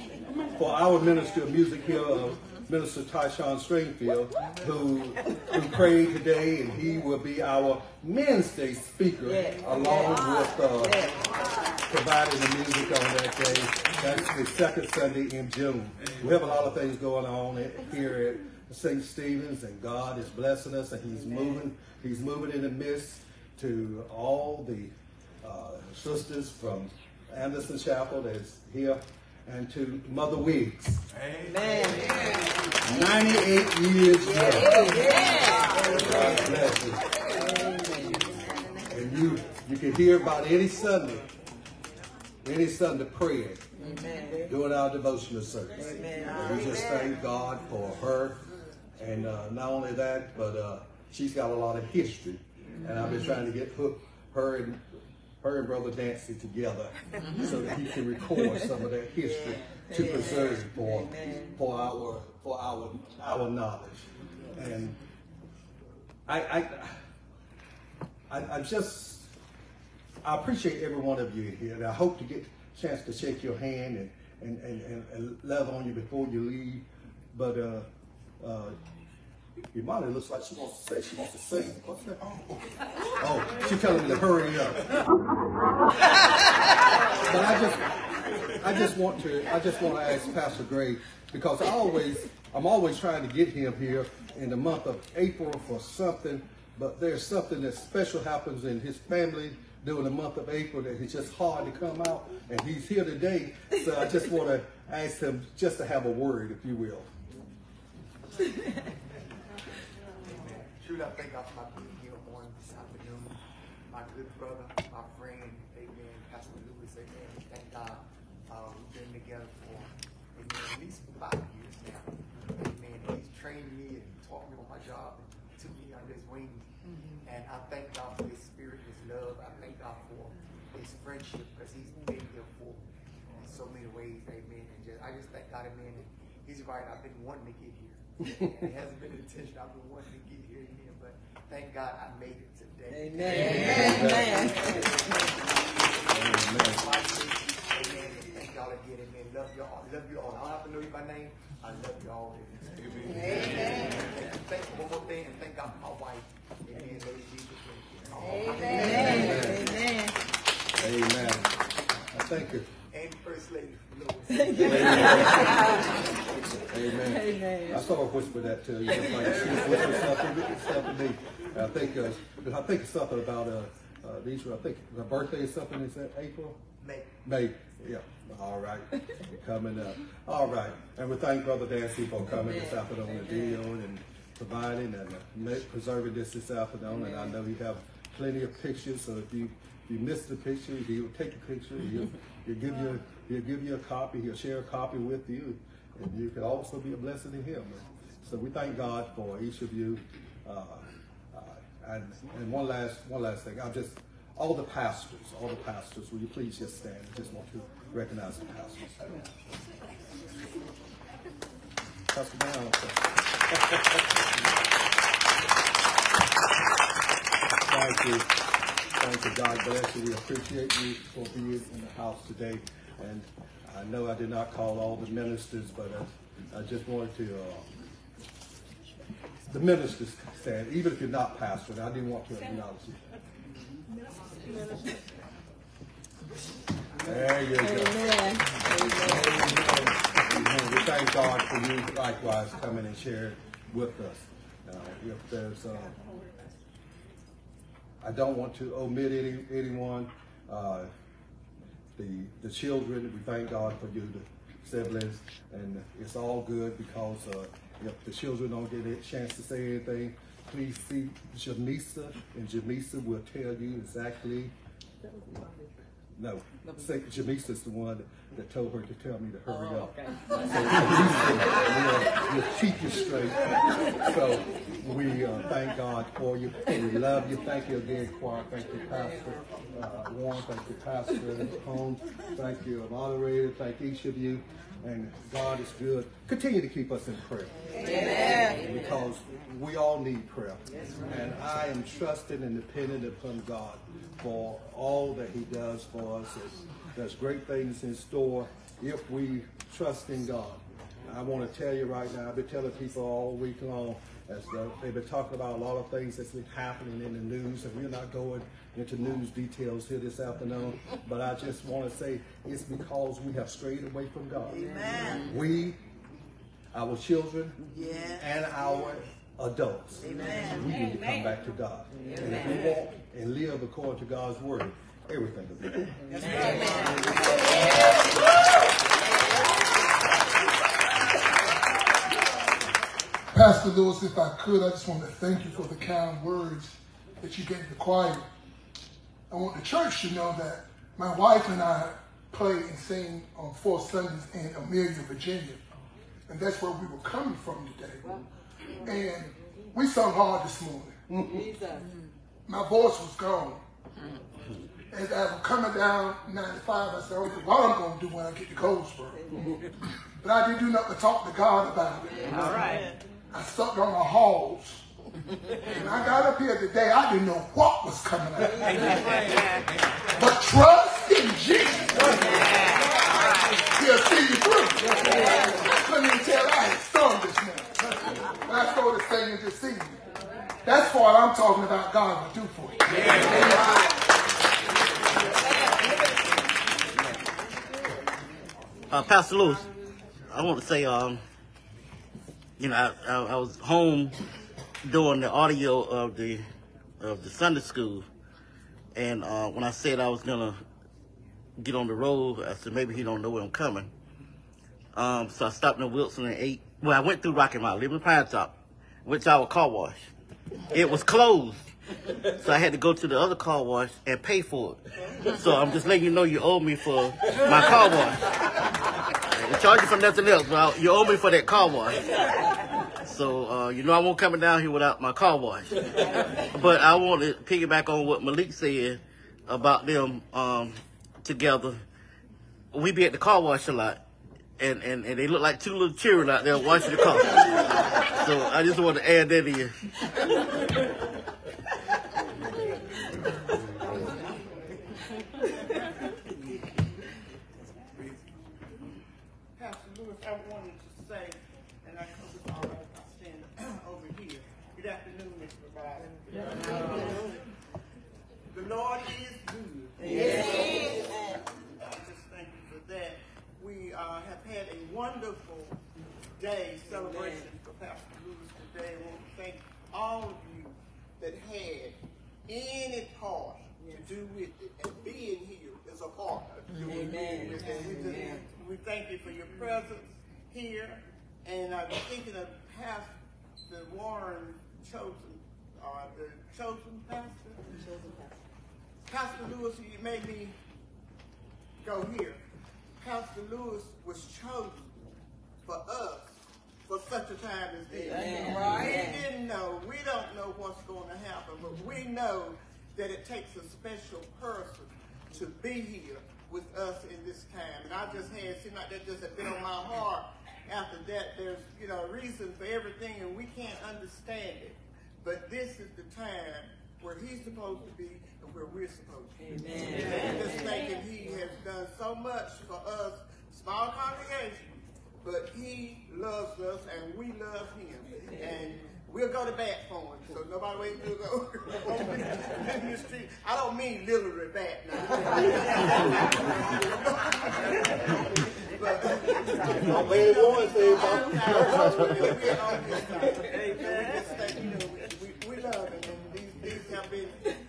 Speaker 12: for our minister of music here, uh, Minister Tyshawn Stringfield, who who prayed today, and he will be our Men's Day speaker, along with uh, providing the music on that day. That's the second Sunday in June. We have a lot of things going on here at St. Stephen's, and God is blessing us, and He's moving. He's moving in the midst to all the uh, sisters from Anderson Chapel that's here, and to Mother Wiggs.
Speaker 2: Amen.
Speaker 12: 98 years young. God bless you. And you, you can hear about any Sunday, any Sunday praying, doing our devotional service. And we just thank God for her. And uh, not only that, but uh, she's got a lot of history. And I've been trying to get her, her and her and Brother Dancy together so that he can record some of that history to preserve for for our for our our knowledge. And I I I, I just I appreciate every one of you here, and I hope to get a chance to shake your hand and and, and, and, and love on you before you leave. But uh, uh, Imani looks like she wants to say she wants to sing. What's that? Oh, oh she's telling me to hurry up. <laughs> but I just, I just want to, I just want to ask Pastor Gray because I always, I'm always trying to get him here in the month of April for something. But there's something that special happens in his family during the month of April that it's just hard to come out, and he's here today. So I just want to ask him just to have a word, if you will. <laughs>
Speaker 20: Truly, I thank God for my being here on this afternoon. My good brother, my friend, amen, Pastor Lewis, amen. Thank God. Uh, we've been together for amen, at least five years now. Amen. He's trained me and taught me on my job and took me under his wings. And I thank God for his spirit, his love. I thank God for his friendship because he's been here for me in so many ways. Amen. And just, I just thank God, amen. And he's right. I've been wanting to get here. <laughs> it hasn't been intentional. I've been wanting to get here, amen. But thank God I made it today.
Speaker 2: Amen. Amen.
Speaker 20: Amen. Amen. Thank y'all again, amen. Love you all. Love you all. I don't have to know you by name. I love you all. Amen. Amen. Thank you one more thing, and thank God for my wife. Amen. Lady Jesus.
Speaker 2: Amen. Amen.
Speaker 12: Amen. I thank you.
Speaker 20: And First Lady. <laughs>
Speaker 12: Amen.
Speaker 2: Amen.
Speaker 12: I saw of whisper that to you, just like she whispered stuff, something to me. And I think, uh, I think it's something about uh, uh, these. I think her birthday is something. Is that April?
Speaker 20: May.
Speaker 12: May. Yeah. All right. coming up. All right. And we thank Brother Dancy for coming this afternoon and videoing and providing and uh, preserving this this afternoon. And I know you have plenty of pictures. So if you if you missed the picture, he'll take a picture. He'll, he'll give you he'll give you a copy. He'll share a copy with you, and you can also be a blessing to him. So we thank God for each of you. Uh, uh, and, and one last one last thing. I'm just all the pastors, all the pastors. Will you please just stand? I just want to recognize the pastors. Pastor Brown. Thank you. Thank you. God bless you. We appreciate you for being in the house today. And I know I did not call all the ministers, but I, I just wanted to, uh, the ministers stand, even if you're not pastoring, I didn't want to acknowledge you. There you go.
Speaker 2: Amen.
Speaker 12: We thank God for you likewise coming and sharing with us. Uh, if there's, uh, I don't want to omit any, anyone. Uh, the, the children, we thank God for you, the siblings, and it's all good because uh, if the children don't get a chance to say anything, please see Jamisa, and Jamisa will tell you exactly. No, Saint Jamisa's the one that, told her to tell me to hurry
Speaker 19: Oh,
Speaker 12: up.
Speaker 19: okay.
Speaker 12: So Jamisa will, will keep you straight. So we uh, thank God for you. We love you. Thank you again, choir. Thank you, Pastor uh, Warren. Thank you, Pastor Holmes. Thank you, moderator. Thank each of you. And God is good. Continue to keep us in prayer.
Speaker 2: Amen.
Speaker 12: Because we all need prayer. And I am trusting and dependent upon God for all that He does for us. There's great things in store if we trust in God. I want to tell you right now, I've been telling people all week long, as the, they've been talking about a lot of things that's been happening in the news, and we're not going into news details here this afternoon, but I just want to say it's because we have strayed away from God.
Speaker 11: Amen.
Speaker 12: We, our children,
Speaker 11: Yes.
Speaker 12: and our adults.
Speaker 11: Amen.
Speaker 12: We need to come back to God. And if we walk and live according to God's word, everything will be good.
Speaker 21: Pastor Lewis, if I could, I just want to thank you for the kind words that you gave the choir. I want the church to know that my wife and I play and sing on four Sundays in Amelia, Virginia. And that's where we were coming from today. And we sung hard this morning. My voice was gone. As I was coming down 95, I said, okay, what I'm going to do when I get to Goldsboro. But I didn't do nothing to talk to God about it.
Speaker 2: All right.
Speaker 21: I sucked on the halls. and I got up here today, I didn't know what was coming out. But trust in Jesus. He'll see you through. I couldn't even tell I had sung this morning. I started singing this evening. That's what I'm talking about God will do for you.
Speaker 14: Uh, Pastor Lewis, I want to say, um, you know, I, I, I was home doing the audio of the of the Sunday school, and uh, when I said I was gonna get on the road, I said maybe he don't know where I'm coming. Um, so I stopped in Wilson and ate. Well, I went through Rocky Mount, lived in Pine Top, went to our car wash. It was closed. So I had to go to the other car wash and pay for it. So I'm just letting you know you owe me for my car wash. I charge you for nothing else, but you owe me for that car wash. So uh, you know I won't coming down here without my car wash. But I want to piggyback on what Malik said about them um, together. We be at the car wash a lot. And, and, and they look like two little children out there watching the car. So I just want to add that in.
Speaker 5: Pastor Lewis, I wanted to say, and I hope it's all right if I stand over here. Good afternoon, Mr. Biden. The Lord is good.
Speaker 2: Yes.
Speaker 5: I just thank you for that. We uh, have had a wonderful day celebration for Pastor Lewis today. I want to thank all of you that had any part to do with it, and being here is a part of doing
Speaker 2: Amen.
Speaker 5: it. And we just- we thank you for your presence here. And I'm thinking of Pastor Warren Chosen, uh, the chosen pastor. Pastor Lewis, you made me go here. Pastor Lewis was chosen for us for such a time as this.
Speaker 2: Amen.
Speaker 5: We
Speaker 2: Right.
Speaker 5: didn't know. We don't know what's going to happen, but we know that it takes a special person to be here with us in this time. And I just had, it seemed like that just had been on my heart. After that, there's, you know, a reason for everything, and we can't understand it. But this is the time where he's supposed to be and where we're supposed to be.
Speaker 2: Amen.
Speaker 5: And just thinking he has done so much for us, small congregation, but he loves us and we love him. And we'll go to bat for him. So nobody wait to go <laughs> in the street. I don't mean literally bat now. <laughs> but,
Speaker 13: My baby boy say about
Speaker 5: we, we, love him, and these, these have been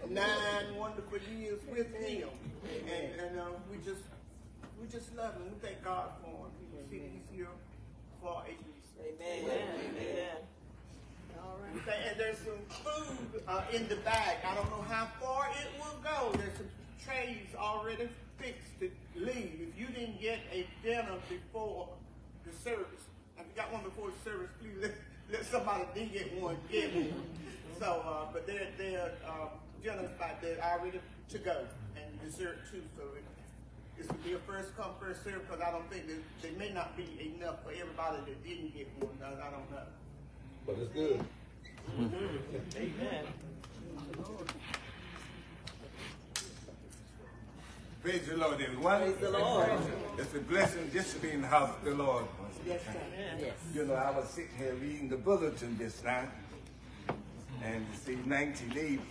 Speaker 5: nine wonderful years with him, and, and uh, we just we just love him. We thank God for him. He, he's here for a reason.
Speaker 2: Amen. Amen.
Speaker 5: All right. Okay, And there's some food uh, in the bag. I don't know how far it will go. There's some trays already fixed to leave. If you didn't get a dinner before the service, if you got one before the service, please let, let somebody did get one get one. <laughs> So, uh, but they're, they're um, dinners back there already to go, and dessert too. So it, this will be a first come, first serve because I don't think that there may not be enough for everybody that didn't get one. I, I don't know.
Speaker 12: But it's good.
Speaker 5: Amen. <laughs>
Speaker 6: Praise the Lord, everyone.
Speaker 2: Praise the Lord.
Speaker 6: It's a blessing just to be in the house of the Lord. once
Speaker 5: Yes, sir. Yes.
Speaker 6: You know, I was sitting here reading the bulletin this night, and you see 1980,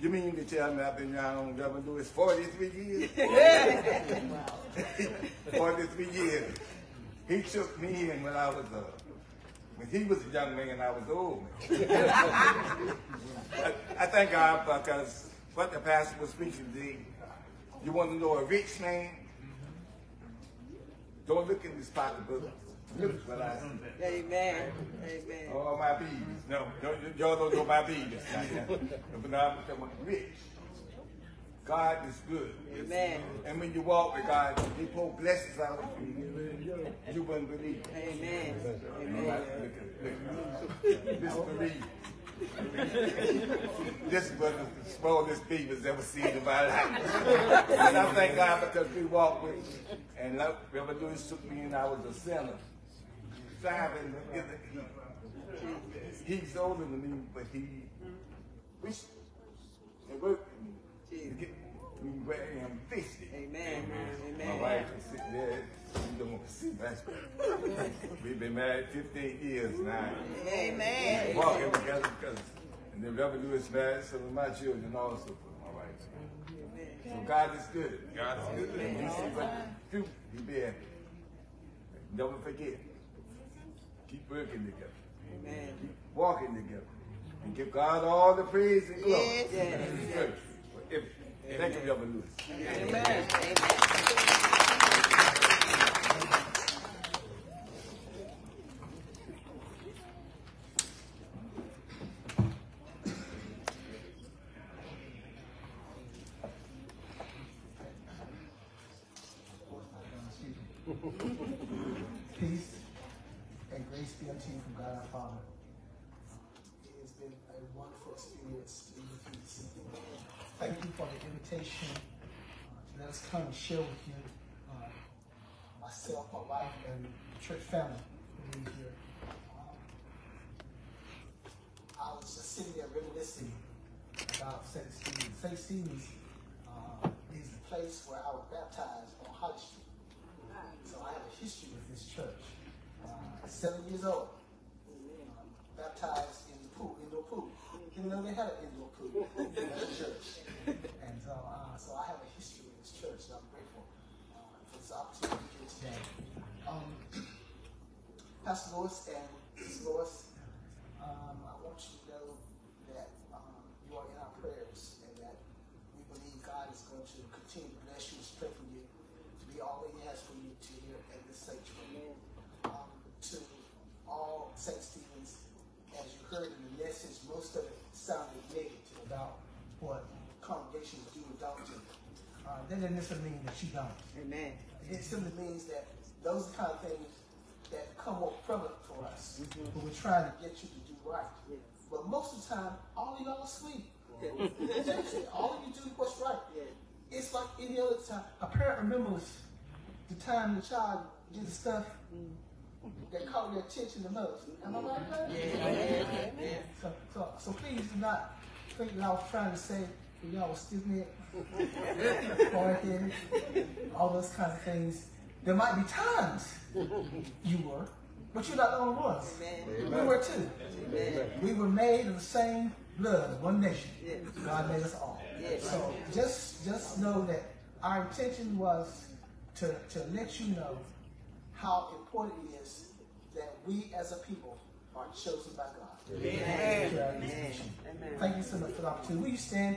Speaker 3: You mean to tell me I've been around Reverend Lewis 43 years? <laughs> Yeah, 43 years. He took me in when I was a, when he was a young man, and I was old. <laughs> I, I thank God because what the pastor was preaching today, you want to know a rich man? Don't look in this pocketbook. What.
Speaker 16: Amen. Amen.
Speaker 3: All my bees. No, don't, y'all don't know my bees. but now I'm talking about rich. God is good.
Speaker 16: Amen.
Speaker 3: And when you walk with God, He pour blessings out of you. You wouldn't believe.
Speaker 16: Amen.
Speaker 3: Amen. Disbelieve. this was the smallest beavers ever seen in my life. and I thank God because we walked with, and Reverend Lewis took me in, I was a sinner. Striving to get the, he, he's older than me, but he, we, it worked to get me where I am fixed it.
Speaker 16: Amen.
Speaker 3: My wife is sitting there, she don't want to see that. <laughs> We've been married 15 years now.
Speaker 16: Amen.
Speaker 3: Walking together because, and then Reverend Lewis married some of my children also for my wife. So God is good. God is good. And you see what fruit you bear. Never forget. Keep working together.
Speaker 16: Amen.
Speaker 3: Keep walking together. And give God all the praise and glory.
Speaker 16: Yes. Yes.
Speaker 3: Yes. Thank you, Reverend Lewis.
Speaker 16: Amen.
Speaker 13: Peace and grace be unto you from God our Father. It has been a wonderful experience to be with you this evening. Thank you for the invitation uh, to let us come and share with you, uh, myself, my wife, and the church family who are here. I was just sitting there reminiscing about St. Stephen's. St. Stephen's uh, is the place where I was baptized on Holly Street. So I have a history with this church. Uh, seven years old, um, baptized in the pool, indoor pool. Didn't know they had an indoor pool in the church. And uh, have a history with this church, so I'm grateful uh, for this opportunity here today. Um, Pastor and Mrs. Lois, um, I want you to know that um, you are in our prayers and that we believe God is going to continue to bless you and strengthen you to be all that He has for you to hear at this sanctuary. Um, to all St. Stephen's, as you heard in the message, most of it sounded negative about what congregations do and don't do. Uh, that doesn't necessarily mean that you don't.
Speaker 16: Amen.
Speaker 13: It simply means that those kind of things come more prevalent for us when we're trying to get you to do right. But most of the time, all of is sweet. That's it. You do is what's right. It's like any other time. A parent remembers the time the child did the stuff that caught their attention the most. Am I right about that?
Speaker 16: Yeah.
Speaker 13: So, so, so please do not think that I was trying to say that y'all was stiff necked, hard-headed, <laughs> all those kinds of things. There might be times you were, but you're not the only ones. We were too. We were made of the same blood, one nation. God made us all. So just just know that our intention was to, to let you know how important it is that we as a people are chosen by God.
Speaker 16: Amen.
Speaker 13: Our. Thank you so much for the opportunity. Will you stand?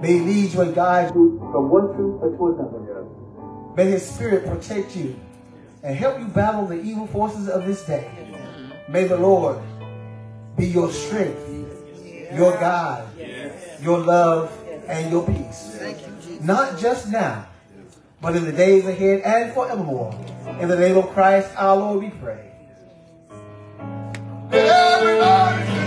Speaker 13: May he lead you and guide you from one truth to another. May his spirit protect you and help you battle the evil forces of this day. May the Lord be your strength, your guide, your love, and your peace. Not just now, but in the days ahead and forevermore. In the name of Christ our Lord we pray.
Speaker 22: Everybody